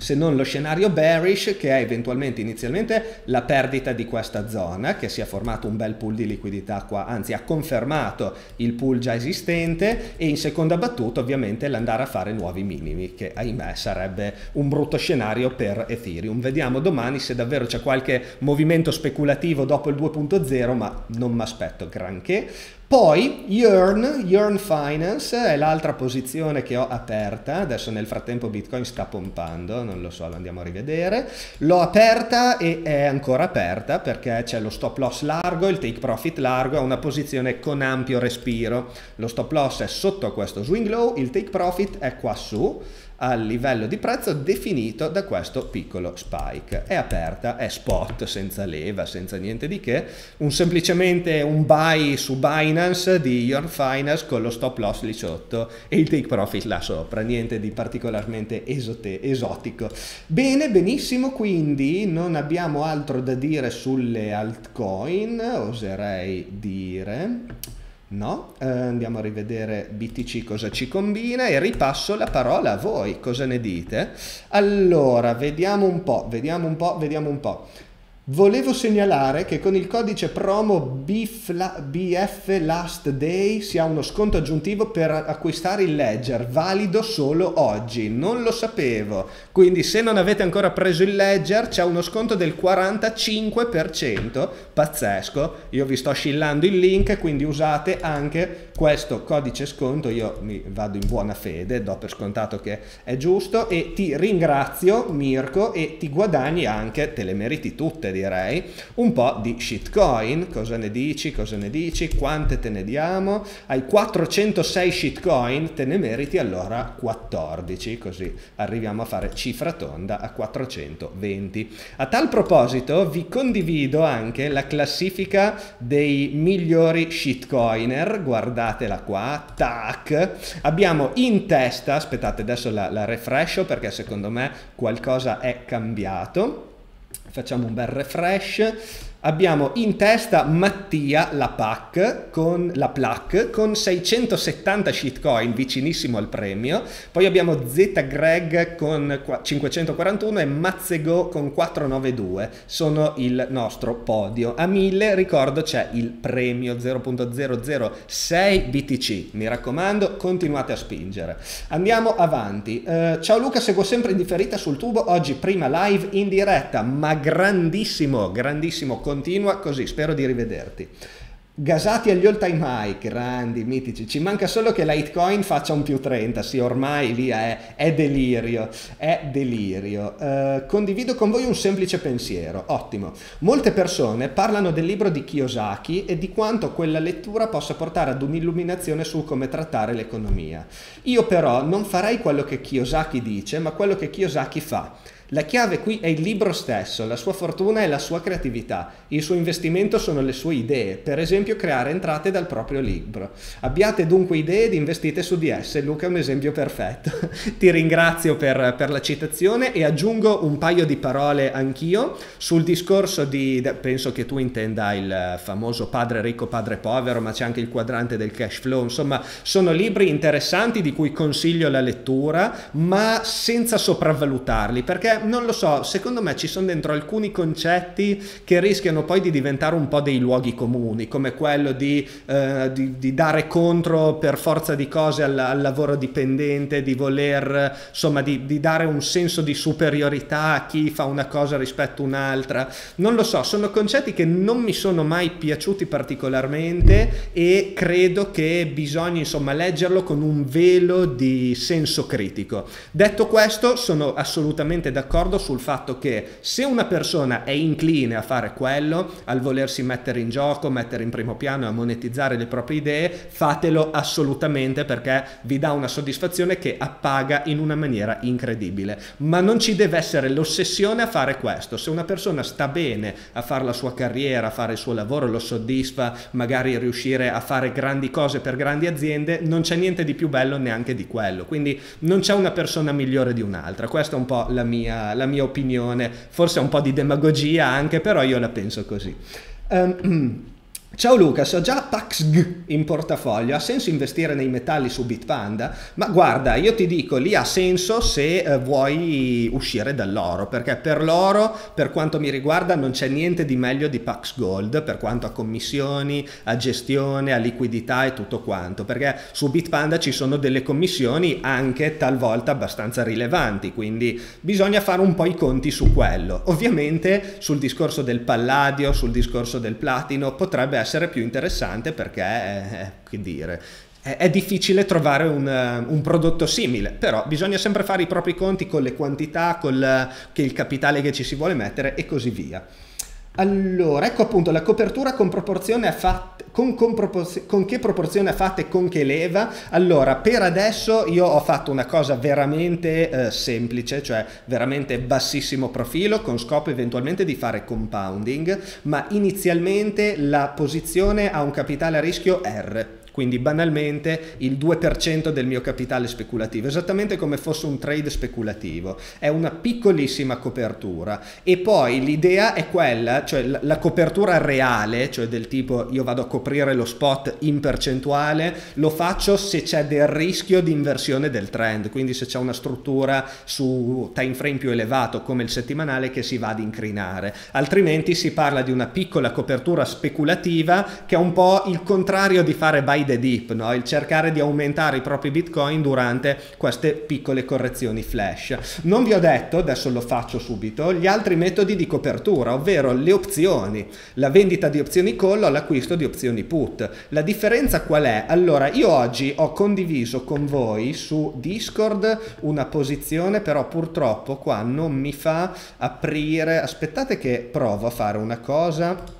A: se non lo scenario bearish che è eventualmente inizialmente la perdita di questa zona che si è formato un bel pool di liquidità qua anzi ha confermato il pool già esistente e in seconda battuta ovviamente l'andare a fare nuovi minimi che ahimè sarebbe un brutto scenario per Ethereum. Vediamo domani se davvero c'è qualche movimento speculativo dopo il 2.0 ma non mi aspetto granché poi Yearn, Yearn Finance è l'altra posizione che ho aperta, adesso nel frattempo Bitcoin sta pompando, non lo so, lo andiamo a rivedere. L'ho aperta e è ancora aperta perché c'è lo stop loss largo, il take profit largo, è una posizione con ampio respiro. Lo stop loss è sotto questo swing low, il take profit è qua su al livello di prezzo definito da questo piccolo spike. È aperta, è spot, senza leva, senza niente di che, un semplicemente un buy su Binance di Your Finance con lo stop loss lì sotto e il take profit là sopra, niente di particolarmente esote, esotico. Bene, benissimo, quindi non abbiamo altro da dire sulle altcoin, oserei dire. No, eh, andiamo a rivedere BTC cosa ci combina e ripasso la parola a voi, cosa ne dite? Allora, vediamo un po', vediamo un po', vediamo un po'. Volevo segnalare che con il codice promo BF Last Day si ha uno sconto aggiuntivo per acquistare il Ledger, valido solo oggi. Non lo sapevo. Quindi se non avete ancora preso il Ledger c'è uno sconto del 45%. Pazzesco. Io vi sto scillando il link, quindi usate anche questo codice sconto. Io mi vado in buona fede, do per scontato che è giusto e ti ringrazio Mirko e ti guadagni anche, te le meriti tutte direi, un po' di shitcoin, cosa ne dici, cosa ne dici, quante te ne diamo, hai 406 shitcoin, te ne meriti allora 14, così arriviamo a fare cifra tonda a 420. A tal proposito vi condivido anche la classifica dei migliori shitcoiner, guardatela qua, tac, abbiamo in testa, aspettate adesso la, la refresho perché secondo me qualcosa è cambiato, facciamo un bel refresh Abbiamo in testa Mattia, la PAC, con la PLAC, con 670 shitcoin, vicinissimo al premio. Poi abbiamo Z Greg con 541 e Mazzego con 492. Sono il nostro podio. A 1000, ricordo, c'è il premio 0.006 BTC. Mi raccomando, continuate a spingere. Andiamo avanti. Uh, ciao Luca, seguo sempre in differita sul tubo. Oggi prima live in diretta, ma grandissimo, grandissimo continua così, spero di rivederti. Gasati agli all time high, grandi, mitici. Ci manca solo che Litecoin faccia un più 30. Sì, ormai lì è, è delirio. È delirio. Uh, condivido con voi un semplice pensiero. Ottimo. Molte persone parlano del libro di Kiyosaki e di quanto quella lettura possa portare ad un'illuminazione su come trattare l'economia. Io però non farei quello che Kiyosaki dice, ma quello che Kiyosaki fa. La chiave qui è il libro stesso, la sua fortuna è la sua creatività, il suo investimento sono le sue idee, per esempio creare entrate dal proprio libro. Abbiate dunque idee ed investite su di esse, Luca è un esempio perfetto. Ti ringrazio per, per, la citazione e aggiungo un paio di parole anch'io sul discorso di, penso che tu intenda il famoso padre ricco, padre povero, ma c'è anche il quadrante del cash flow, insomma sono libri interessanti di cui consiglio la lettura, ma senza sopravvalutarli, perché non lo so, secondo me ci sono dentro alcuni concetti che rischiano poi di diventare un po' dei luoghi comuni, come quello di, eh, di, di dare contro per forza di cose al, al lavoro dipendente, di voler, insomma, di, di, dare un senso di superiorità a chi fa una cosa rispetto a un'altra. Non lo so, sono concetti che non mi sono mai piaciuti particolarmente e credo che bisogna, insomma, leggerlo con un velo di senso critico. Detto questo, sono assolutamente d'accordo d'accordo sul fatto che se una persona è incline a fare quello, al volersi mettere in gioco, mettere in primo piano e a monetizzare le proprie idee, fatelo assolutamente perché vi dà una soddisfazione che appaga in una maniera incredibile. Ma non ci deve essere l'ossessione a fare questo. Se una persona sta bene a fare la sua carriera, a fare il suo lavoro, lo soddisfa, magari riuscire a fare grandi cose per grandi aziende, non c'è niente di più bello neanche di quello. Quindi non c'è una persona migliore di un'altra. Questa è un po' la mia la mia opinione, forse un po' di demagogia anche, però io la penso così. Um, Ciao Lucas, ho già PaxG in portafoglio, ha senso investire nei metalli su Bitpanda? Ma guarda, io ti dico, lì ha senso se eh, vuoi uscire dall'oro, perché per l'oro, per quanto mi riguarda, non c'è niente di meglio di Pax Gold, per quanto a commissioni, a gestione, a liquidità e tutto quanto, perché su Bitpanda ci sono delle commissioni anche talvolta abbastanza rilevanti, quindi bisogna fare un po' i conti su quello. Ovviamente sul discorso del palladio, sul discorso del platino, potrebbe essere più interessante perché, eh, che dire, è difficile trovare un, un, prodotto simile, però bisogna sempre fare i propri conti con le quantità, con il capitale che ci si vuole mettere e così via. Allora, ecco appunto la copertura con proporzione fatta, con, con, proporzio, con, che proporzione è fatta e con che leva. Allora, per adesso io ho fatto una cosa veramente eh, semplice, cioè veramente bassissimo profilo, con scopo eventualmente di fare compounding, ma inizialmente la posizione ha un capitale a rischio R quindi banalmente il 2% del mio capitale speculativo, esattamente come fosse un trade speculativo. È una piccolissima copertura. E poi l'idea è quella, cioè la copertura reale, cioè del tipo io vado a coprire lo spot in percentuale, lo faccio se c'è del rischio di inversione del trend, quindi se c'è una struttura su time frame più elevato come il settimanale che si va ad incrinare, altrimenti si parla di una piccola copertura speculativa che è un po' il contrario di fare buy the dip, no? il cercare di aumentare i propri bitcoin durante queste piccole correzioni flash. Non vi ho detto, adesso lo faccio subito, gli altri metodi di copertura, ovvero le opzioni, la vendita di opzioni call o l'acquisto di opzioni put. La differenza qual è? Allora, io oggi ho condiviso con voi su Discord una posizione, però purtroppo qua non mi fa aprire, aspettate che provo a fare una cosa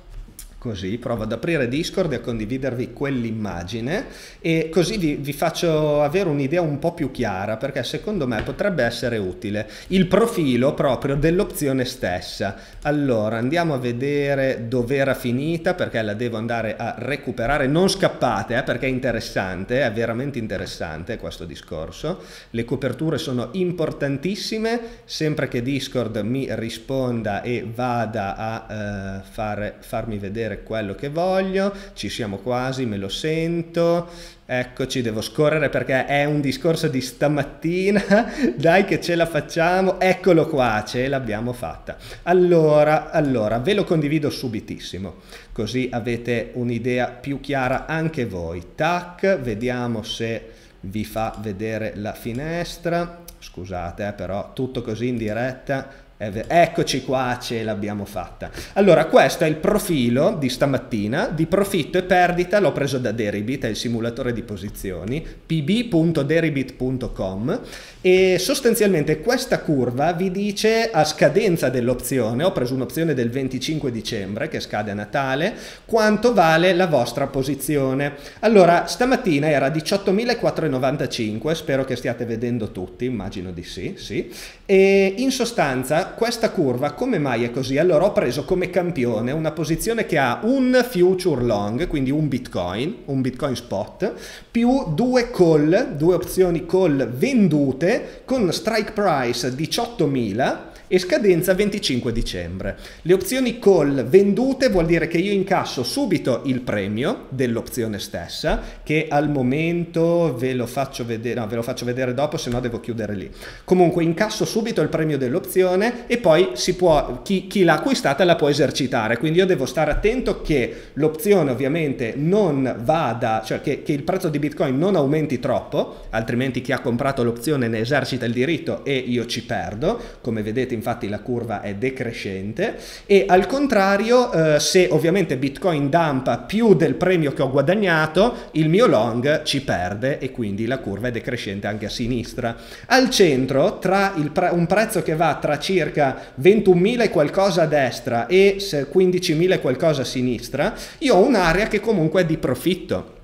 A: Così provo ad aprire Discord e a condividervi quell'immagine e così vi, vi, faccio avere un'idea un po' più chiara perché secondo me potrebbe essere utile il profilo proprio dell'opzione stessa. Allora andiamo a vedere dove era finita perché la devo andare a recuperare. Non scappate eh, perché è interessante, è veramente interessante questo discorso. Le coperture sono importantissime sempre che Discord mi risponda e vada a uh, fare, farmi vedere vedere quello che voglio, ci siamo quasi, me lo sento, eccoci, devo scorrere perché è un discorso di stamattina, dai che ce la facciamo, eccolo qua, ce l'abbiamo fatta. Allora, allora, ve lo condivido subitissimo, così avete un'idea più chiara anche voi. Tac, vediamo se vi fa vedere la finestra, scusate eh, però tutto così in diretta Eccoci qua, ce l'abbiamo fatta. Allora, questo è il profilo di stamattina di profitto e perdita, l'ho preso da Deribit, è il simulatore di posizioni, pb.deribit.com e sostanzialmente questa curva vi dice a scadenza dell'opzione, ho preso un'opzione del 25 dicembre che scade a Natale, quanto vale la vostra posizione. Allora, stamattina era 18.495, spero che stiate vedendo tutti, immagino di sì, sì, e in sostanza questa curva come mai è così? Allora ho preso come campione una posizione che ha un future long, quindi un bitcoin, un bitcoin spot, più due call, due opzioni call vendute con strike price 18.000 e scadenza 25 dicembre. Le opzioni call vendute vuol dire che io incasso subito il premio dell'opzione stessa, che al momento ve lo faccio vedere, no, ve lo faccio vedere dopo, se no devo chiudere lì. Comunque incasso subito il premio dell'opzione e poi si può, chi, chi l'ha acquistata la può esercitare, quindi io devo stare attento che l'opzione ovviamente non vada, cioè che, che il prezzo di Bitcoin non aumenti troppo, altrimenti chi ha comprato l'opzione ne esercita il diritto e io ci perdo, come vedete infatti la curva è decrescente e al contrario eh, se ovviamente Bitcoin dampa più del premio che ho guadagnato il mio long ci perde e quindi la curva è decrescente anche a sinistra. Al centro tra pre- un prezzo che va tra circa 21.000 e qualcosa a destra e 15.000 e qualcosa a sinistra io ho un'area che comunque è di profitto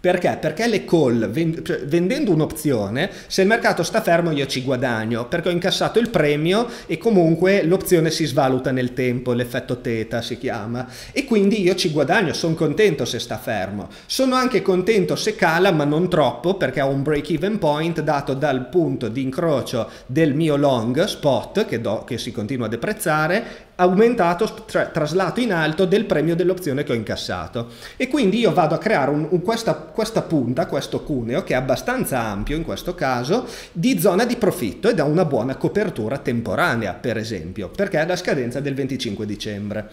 A: perché? Perché le call, cioè, vendendo un'opzione, se il mercato sta fermo io ci guadagno, perché ho incassato il premio e comunque l'opzione si svaluta nel tempo, l'effetto teta si chiama, e quindi io ci guadagno, sono contento se sta fermo. Sono anche contento se cala, ma non troppo, perché ho un break even point dato dal punto di incrocio del mio long spot, che, do, che si continua a deprezzare, aumentato, cioè traslato in alto del premio dell'opzione che ho incassato. E quindi io vado a creare un, un, questa, questa punta, questo cuneo, che è abbastanza ampio in questo caso, di zona di profitto ed ha una buona copertura temporanea, per esempio, perché è la scadenza del 25 dicembre.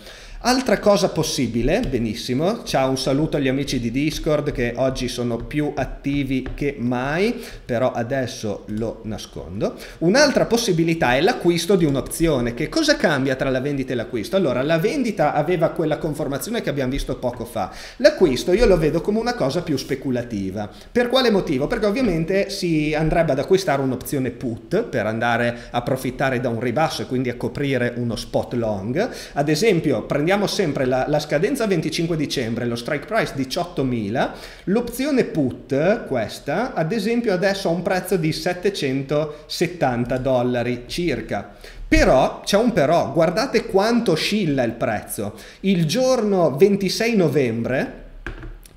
A: Altra cosa possibile, benissimo, ciao un saluto agli amici di Discord che oggi sono più attivi che mai, però adesso lo nascondo. Un'altra possibilità è l'acquisto di un'opzione. Che cosa cambia tra la vendita e l'acquisto? Allora, la vendita aveva quella conformazione che abbiamo visto poco fa. L'acquisto io lo vedo come una cosa più speculativa. Per quale motivo? Perché ovviamente si andrebbe ad acquistare un'opzione put per andare a approfittare da un ribasso e quindi a coprire uno spot long. Ad esempio, prendiamo sempre la, la scadenza 25 dicembre, lo strike price 18.000, l'opzione put, questa, ad esempio adesso ha un prezzo di 770 dollari circa. Però c'è un però, guardate quanto oscilla il prezzo. Il giorno 26 novembre,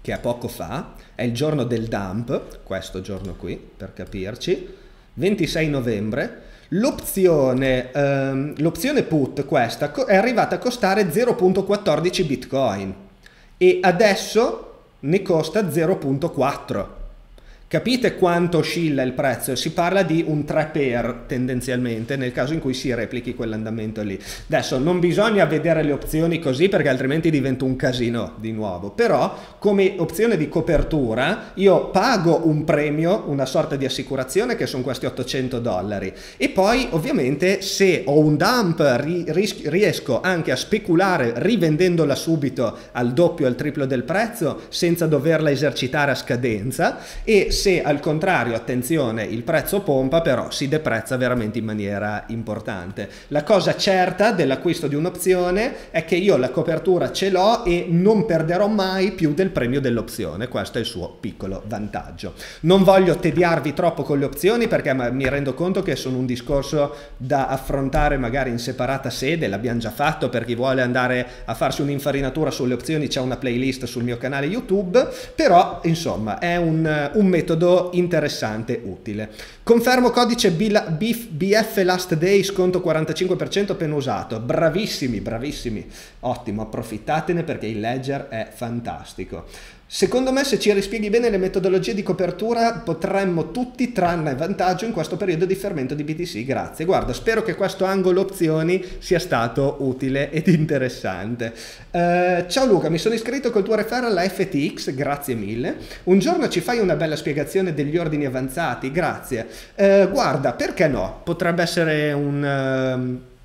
A: che è poco fa, è il giorno del dump, questo giorno qui per capirci, 26 novembre, l'opzione, ehm, l'opzione put questa è arrivata a costare 0.14 bitcoin. E adesso ne costa 0.4 Capite quanto oscilla il prezzo? Si parla di un 3 per tendenzialmente nel caso in cui si replichi quell'andamento lì. Adesso non bisogna vedere le opzioni così perché altrimenti diventa un casino di nuovo, però come opzione di copertura io pago un premio, una sorta di assicurazione che sono questi 800 dollari e poi ovviamente se ho un dump ri- riesco anche a speculare rivendendola subito al doppio, al triplo del prezzo senza doverla esercitare a scadenza e se al contrario, attenzione, il prezzo pompa, però si deprezza veramente in maniera importante. La cosa certa dell'acquisto di un'opzione è che io la copertura ce l'ho e non perderò mai più del premio dell'opzione, questo è il suo piccolo vantaggio. Non voglio tediarvi troppo con le opzioni perché mi rendo conto che sono un discorso da affrontare magari in separata sede, l'abbiamo già fatto per chi vuole andare a farsi un'infarinatura sulle opzioni, c'è una playlist sul mio canale YouTube, però insomma è un, un metodo metodo interessante, utile. Confermo codice BF Last Day, sconto 45% appena usato. Bravissimi, bravissimi. Ottimo, approfittatene perché il ledger è fantastico. Secondo me se ci rispieghi bene le metodologie di copertura potremmo tutti trarne vantaggio in questo periodo di fermento di BTC. Grazie. Guarda, spero che questo angolo opzioni sia stato utile ed interessante. Uh, ciao Luca, mi sono iscritto col tuo referral alla FTX, grazie mille. Un giorno ci fai una bella spiegazione degli ordini avanzati, grazie. Uh, guarda, perché no? Potrebbe essere un... Uh,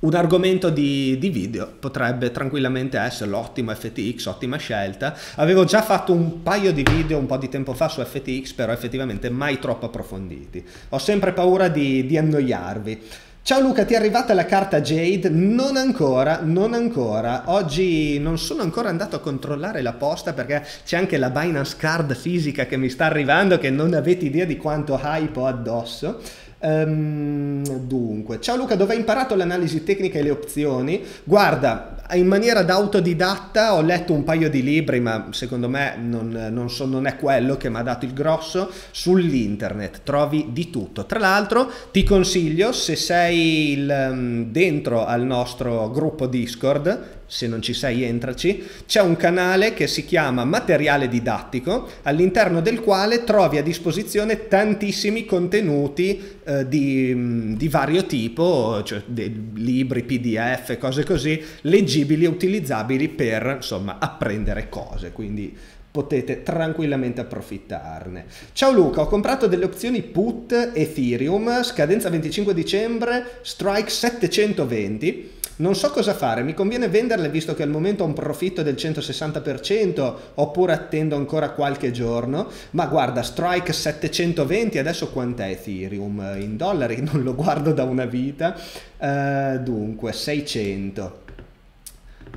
A: un argomento di, di, video potrebbe tranquillamente essere l'ottimo FTX, ottima scelta. Avevo già fatto un paio di video un po' di tempo fa su FTX, però effettivamente mai troppo approfonditi. Ho sempre paura di, di annoiarvi. Ciao Luca, ti è arrivata la carta Jade? Non ancora, non ancora. Oggi non sono ancora andato a controllare la posta perché c'è anche la Binance Card fisica che mi sta arrivando che non avete idea di quanto hype ho addosso. Um, dunque, ciao Luca, dove hai imparato l'analisi tecnica e le opzioni? Guarda, in maniera da autodidatta ho letto un paio di libri, ma secondo me non, non, so, non è quello che mi ha dato il grosso. Sull'internet trovi di tutto. Tra l'altro, ti consiglio, se sei il, dentro al nostro gruppo Discord, se non ci sei entraci, c'è un canale che si chiama Materiale Didattico, all'interno del quale trovi a disposizione tantissimi contenuti eh, di, di, vario tipo, cioè libri, pdf, cose così, leggibili e utilizzabili per insomma apprendere cose, quindi potete tranquillamente approfittarne. Ciao Luca, ho comprato delle opzioni put Ethereum, scadenza 25 dicembre, strike 720 non so cosa fare, mi conviene venderle visto che al momento ho un profitto del 160% oppure attendo ancora qualche giorno, ma guarda, strike 720, adesso quant'è Ethereum? In dollari? Non lo guardo da una vita, uh, dunque 600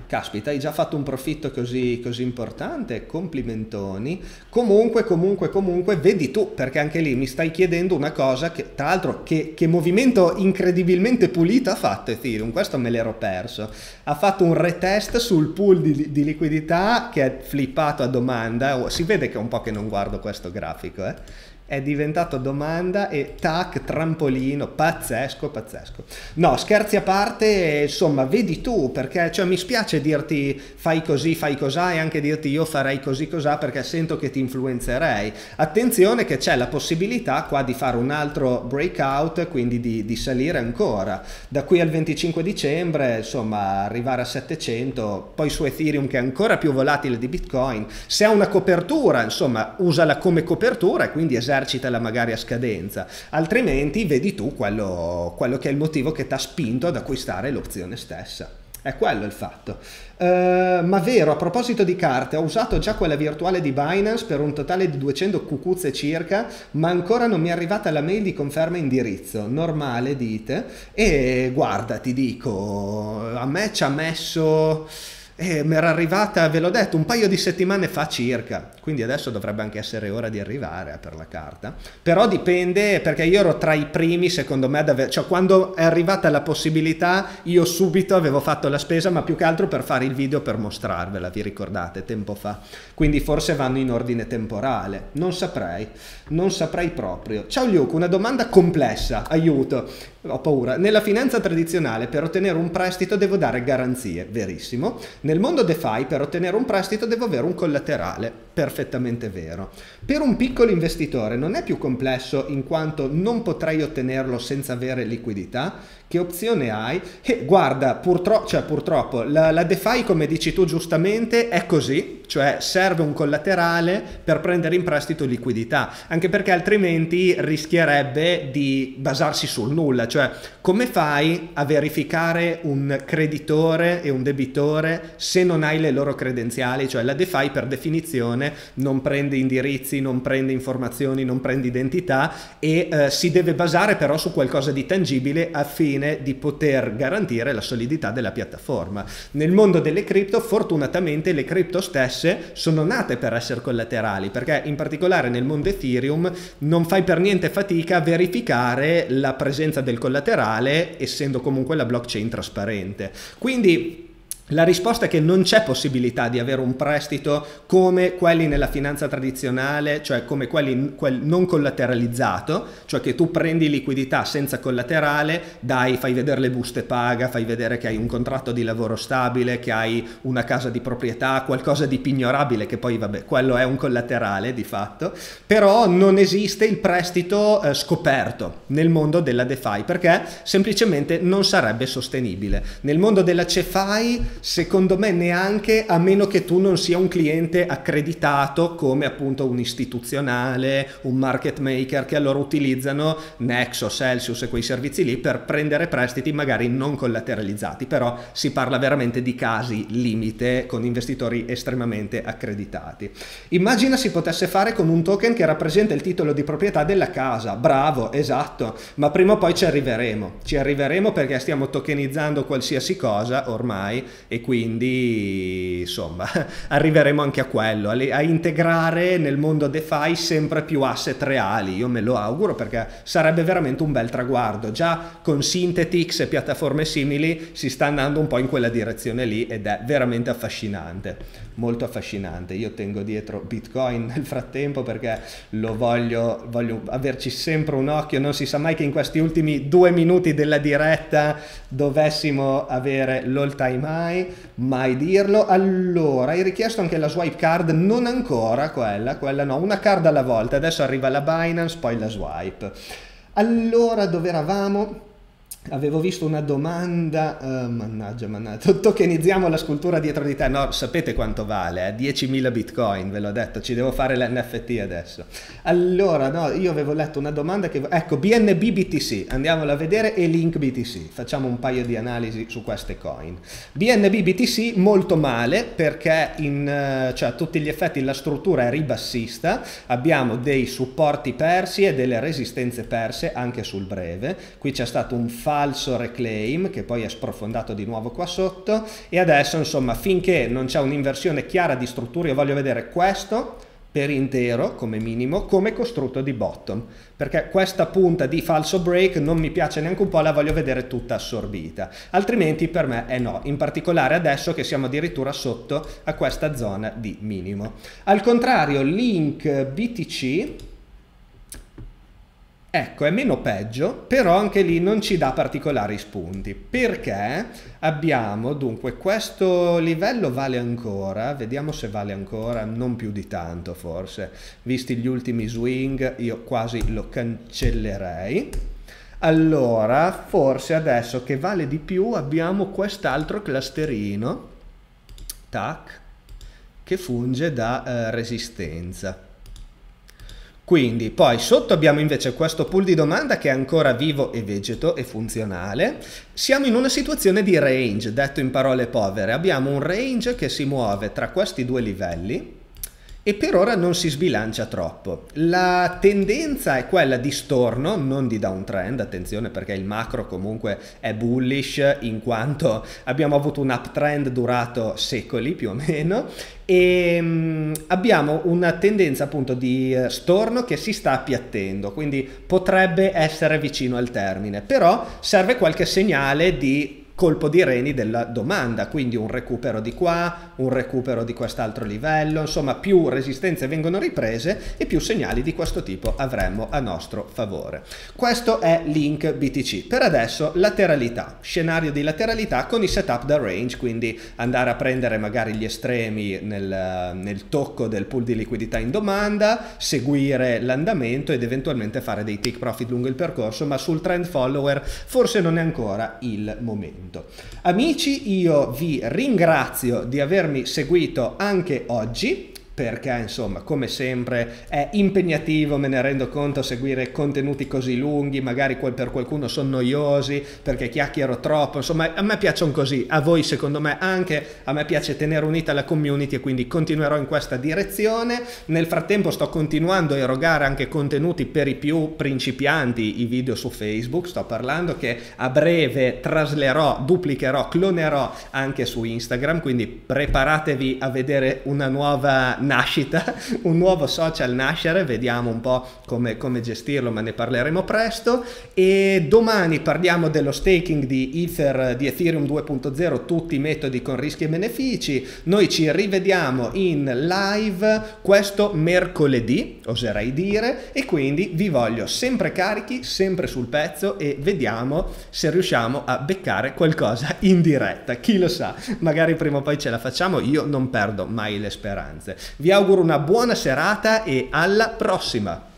A: caspita, hai già fatto un profitto così, così importante, complimentoni. Comunque, comunque, comunque, vedi tu, perché anche lì mi stai chiedendo una cosa che, tra l'altro, che, che movimento incredibilmente pulito ha fatto Ethereum, questo me l'ero perso. Ha fatto un retest sul pool di, di liquidità che è flippato a domanda, si vede che è un po' che non guardo questo grafico, eh è diventato domanda e tac, trampolino, pazzesco, pazzesco. No, scherzi a parte, insomma, vedi tu, perché cioè, mi spiace dirti fai così, fai cos'ha e anche dirti io farei così cos'ha perché sento che ti influenzerei. Attenzione che c'è la possibilità qua di fare un altro breakout, quindi di, di salire ancora. Da qui al 25 dicembre, insomma, arrivare a 700, poi su Ethereum che è ancora più volatile di Bitcoin, se ha una copertura, insomma, usala come copertura e quindi esercita esercitala magari a scadenza, altrimenti vedi tu quello, quello che è il motivo che ti ha spinto ad acquistare l'opzione stessa. È quello il fatto. Uh, ma vero, a proposito di carte, ho usato già quella virtuale di Binance per un totale di 200 cucuzze circa, ma ancora non mi è arrivata la mail di conferma indirizzo. Normale, dite. E guarda, ti dico, a me ci ha messo e mi era arrivata, ve l'ho detto, un paio di settimane fa circa, quindi adesso dovrebbe anche essere ora di arrivare per la carta. Però dipende, perché io ero tra i primi, secondo me, ad aver, cioè quando è arrivata la possibilità, io subito avevo fatto la spesa, ma più che altro per fare il video per mostrarvela, vi ricordate, tempo fa. Quindi forse vanno in ordine temporale, non saprei, non saprei proprio. Ciao Luke, una domanda complessa, aiuto ho paura. Nella finanza tradizionale per ottenere un prestito devo dare garanzie, verissimo. Nel mondo DeFi per ottenere un prestito devo avere un collaterale, perfettamente vero. Per un piccolo investitore non è più complesso in quanto non potrei ottenerlo senza avere liquidità? Che opzione hai? E guarda, purtro- cioè, purtroppo la, la DeFi, come dici tu giustamente, è così, cioè serve un collaterale per prendere in prestito liquidità, anche perché altrimenti rischierebbe di basarsi sul nulla, cioè come fai a verificare un creditore e un debitore se non hai le loro credenziali? Cioè la DeFi per definizione non prende indirizzi, non prende informazioni, non prende identità e eh, si deve basare però su qualcosa di tangibile a fine di poter garantire la solidità della piattaforma. Nel mondo delle cripto fortunatamente le cripto stesse sono nate per essere collaterali perché in particolare nel mondo Ethereum non fai per niente fatica a verificare la presenza del collaterale essendo comunque la blockchain trasparente. Quindi la risposta è che non c'è possibilità di avere un prestito come quelli nella finanza tradizionale, cioè come quelli quel non collateralizzato, cioè che tu prendi liquidità senza collaterale, dai, fai vedere le buste paga, fai vedere che hai un contratto di lavoro stabile, che hai una casa di proprietà, qualcosa di pignorabile, che poi vabbè, quello è un collaterale di fatto, però non esiste il prestito eh, scoperto nel mondo della DeFi perché semplicemente non sarebbe sostenibile. Nel mondo della CeFi Secondo me neanche a meno che tu non sia un cliente accreditato come appunto un istituzionale, un market maker che allora utilizzano Nexo, Celsius e quei servizi lì per prendere prestiti magari non collateralizzati, però si parla veramente di casi limite con investitori estremamente accreditati. Immagina si potesse fare con un token che rappresenta il titolo di proprietà della casa, bravo, esatto, ma prima o poi ci arriveremo, ci arriveremo perché stiamo tokenizzando qualsiasi cosa ormai e quindi insomma arriveremo anche a quello, a, integrare nel mondo DeFi sempre più asset reali, io me lo auguro perché sarebbe veramente un bel traguardo, già con Synthetix e piattaforme simili si sta andando un po' in quella direzione lì ed è veramente affascinante molto affascinante. Io tengo dietro Bitcoin nel frattempo perché lo voglio, voglio averci sempre un occhio. Non si sa mai che in questi ultimi due minuti della diretta dovessimo avere l'all time high, mai dirlo. Allora, hai richiesto anche la swipe card, non ancora quella, quella no, una card alla volta. Adesso arriva la Binance, poi la swipe. Allora, dove eravamo? Avevo visto una domanda, uh, mannaggia, mannaggia, tokenizziamo la scultura dietro di te, no, sapete quanto vale, eh? 10.000 bitcoin, ve l'ho detto, ci devo fare l'NFT adesso. Allora, no, io avevo letto una domanda che, ecco, BNB BTC, andiamola a vedere, e Link BTC, facciamo un paio di analisi su queste coin. BNB BTC molto male perché in, uh, cioè, a tutti gli effetti la struttura è ribassista, abbiamo dei supporti persi e delle resistenze perse anche sul breve, qui c'è stato un falso reclaim che poi è sprofondato di nuovo qua sotto. E adesso insomma finché non c'è un'inversione chiara di strutture io voglio vedere questo per intero come minimo come costrutto di bottom. Perché questa punta di falso break non mi piace neanche un po' la voglio vedere tutta assorbita. Altrimenti per me è no. In particolare adesso che siamo addirittura sotto a questa zona di minimo. Al contrario link BTC Ecco, è meno peggio, però anche lì non ci dà particolari spunti, perché abbiamo, dunque, questo livello vale ancora, vediamo se vale ancora, non più di tanto forse, visti gli ultimi swing io quasi lo cancellerei. Allora, forse adesso che vale di più abbiamo quest'altro clusterino, tac, che funge da eh, resistenza. Quindi poi sotto abbiamo invece questo pool di domanda che è ancora vivo e vegeto e funzionale. Siamo in una situazione di range, detto in parole povere. Abbiamo un range che si muove tra questi due livelli e per ora non si sbilancia troppo. La tendenza è quella di storno, non di downtrend, attenzione perché il macro comunque è bullish in quanto abbiamo avuto un uptrend durato secoli più o meno e um, abbiamo una tendenza appunto di uh, storno che si sta appiattendo, quindi potrebbe essere vicino al termine, però serve qualche segnale di colpo di reni della domanda, quindi un recupero di qua, un recupero di quest'altro livello, insomma più resistenze vengono riprese e più segnali di questo tipo avremmo a nostro favore. Questo è Link BTC. Per adesso lateralità, scenario di lateralità con i setup da range, quindi andare a prendere magari gli estremi nel, nel tocco del pool di liquidità in domanda, seguire l'andamento ed eventualmente fare dei take profit lungo il percorso, ma sul trend follower forse non è ancora il momento punto. Amici, io vi ringrazio di avermi seguito anche oggi perché insomma come sempre è impegnativo, me ne rendo conto, seguire contenuti così lunghi, magari per qualcuno sono noiosi, perché chiacchiero troppo, insomma a me piacciono così, a voi secondo me anche, a me piace tenere unita la community e quindi continuerò in questa direzione, nel frattempo sto continuando a erogare anche contenuti per i più principianti, i video su Facebook, sto parlando che a breve traslerò, duplicherò, clonerò anche su Instagram, quindi preparatevi a vedere una nuova nascita, un nuovo social nascere, vediamo un po' come, come gestirlo, ma ne parleremo presto. E domani parliamo dello staking di Ether, di Ethereum 2.0, tutti i metodi con rischi e benefici. Noi ci rivediamo in live questo mercoledì, oserei dire, e quindi vi voglio sempre carichi, sempre sul pezzo e vediamo se riusciamo a beccare qualcosa in diretta. Chi lo sa, magari prima o poi ce la facciamo, io non perdo mai le speranze. Vi auguro una buona serata e alla prossima!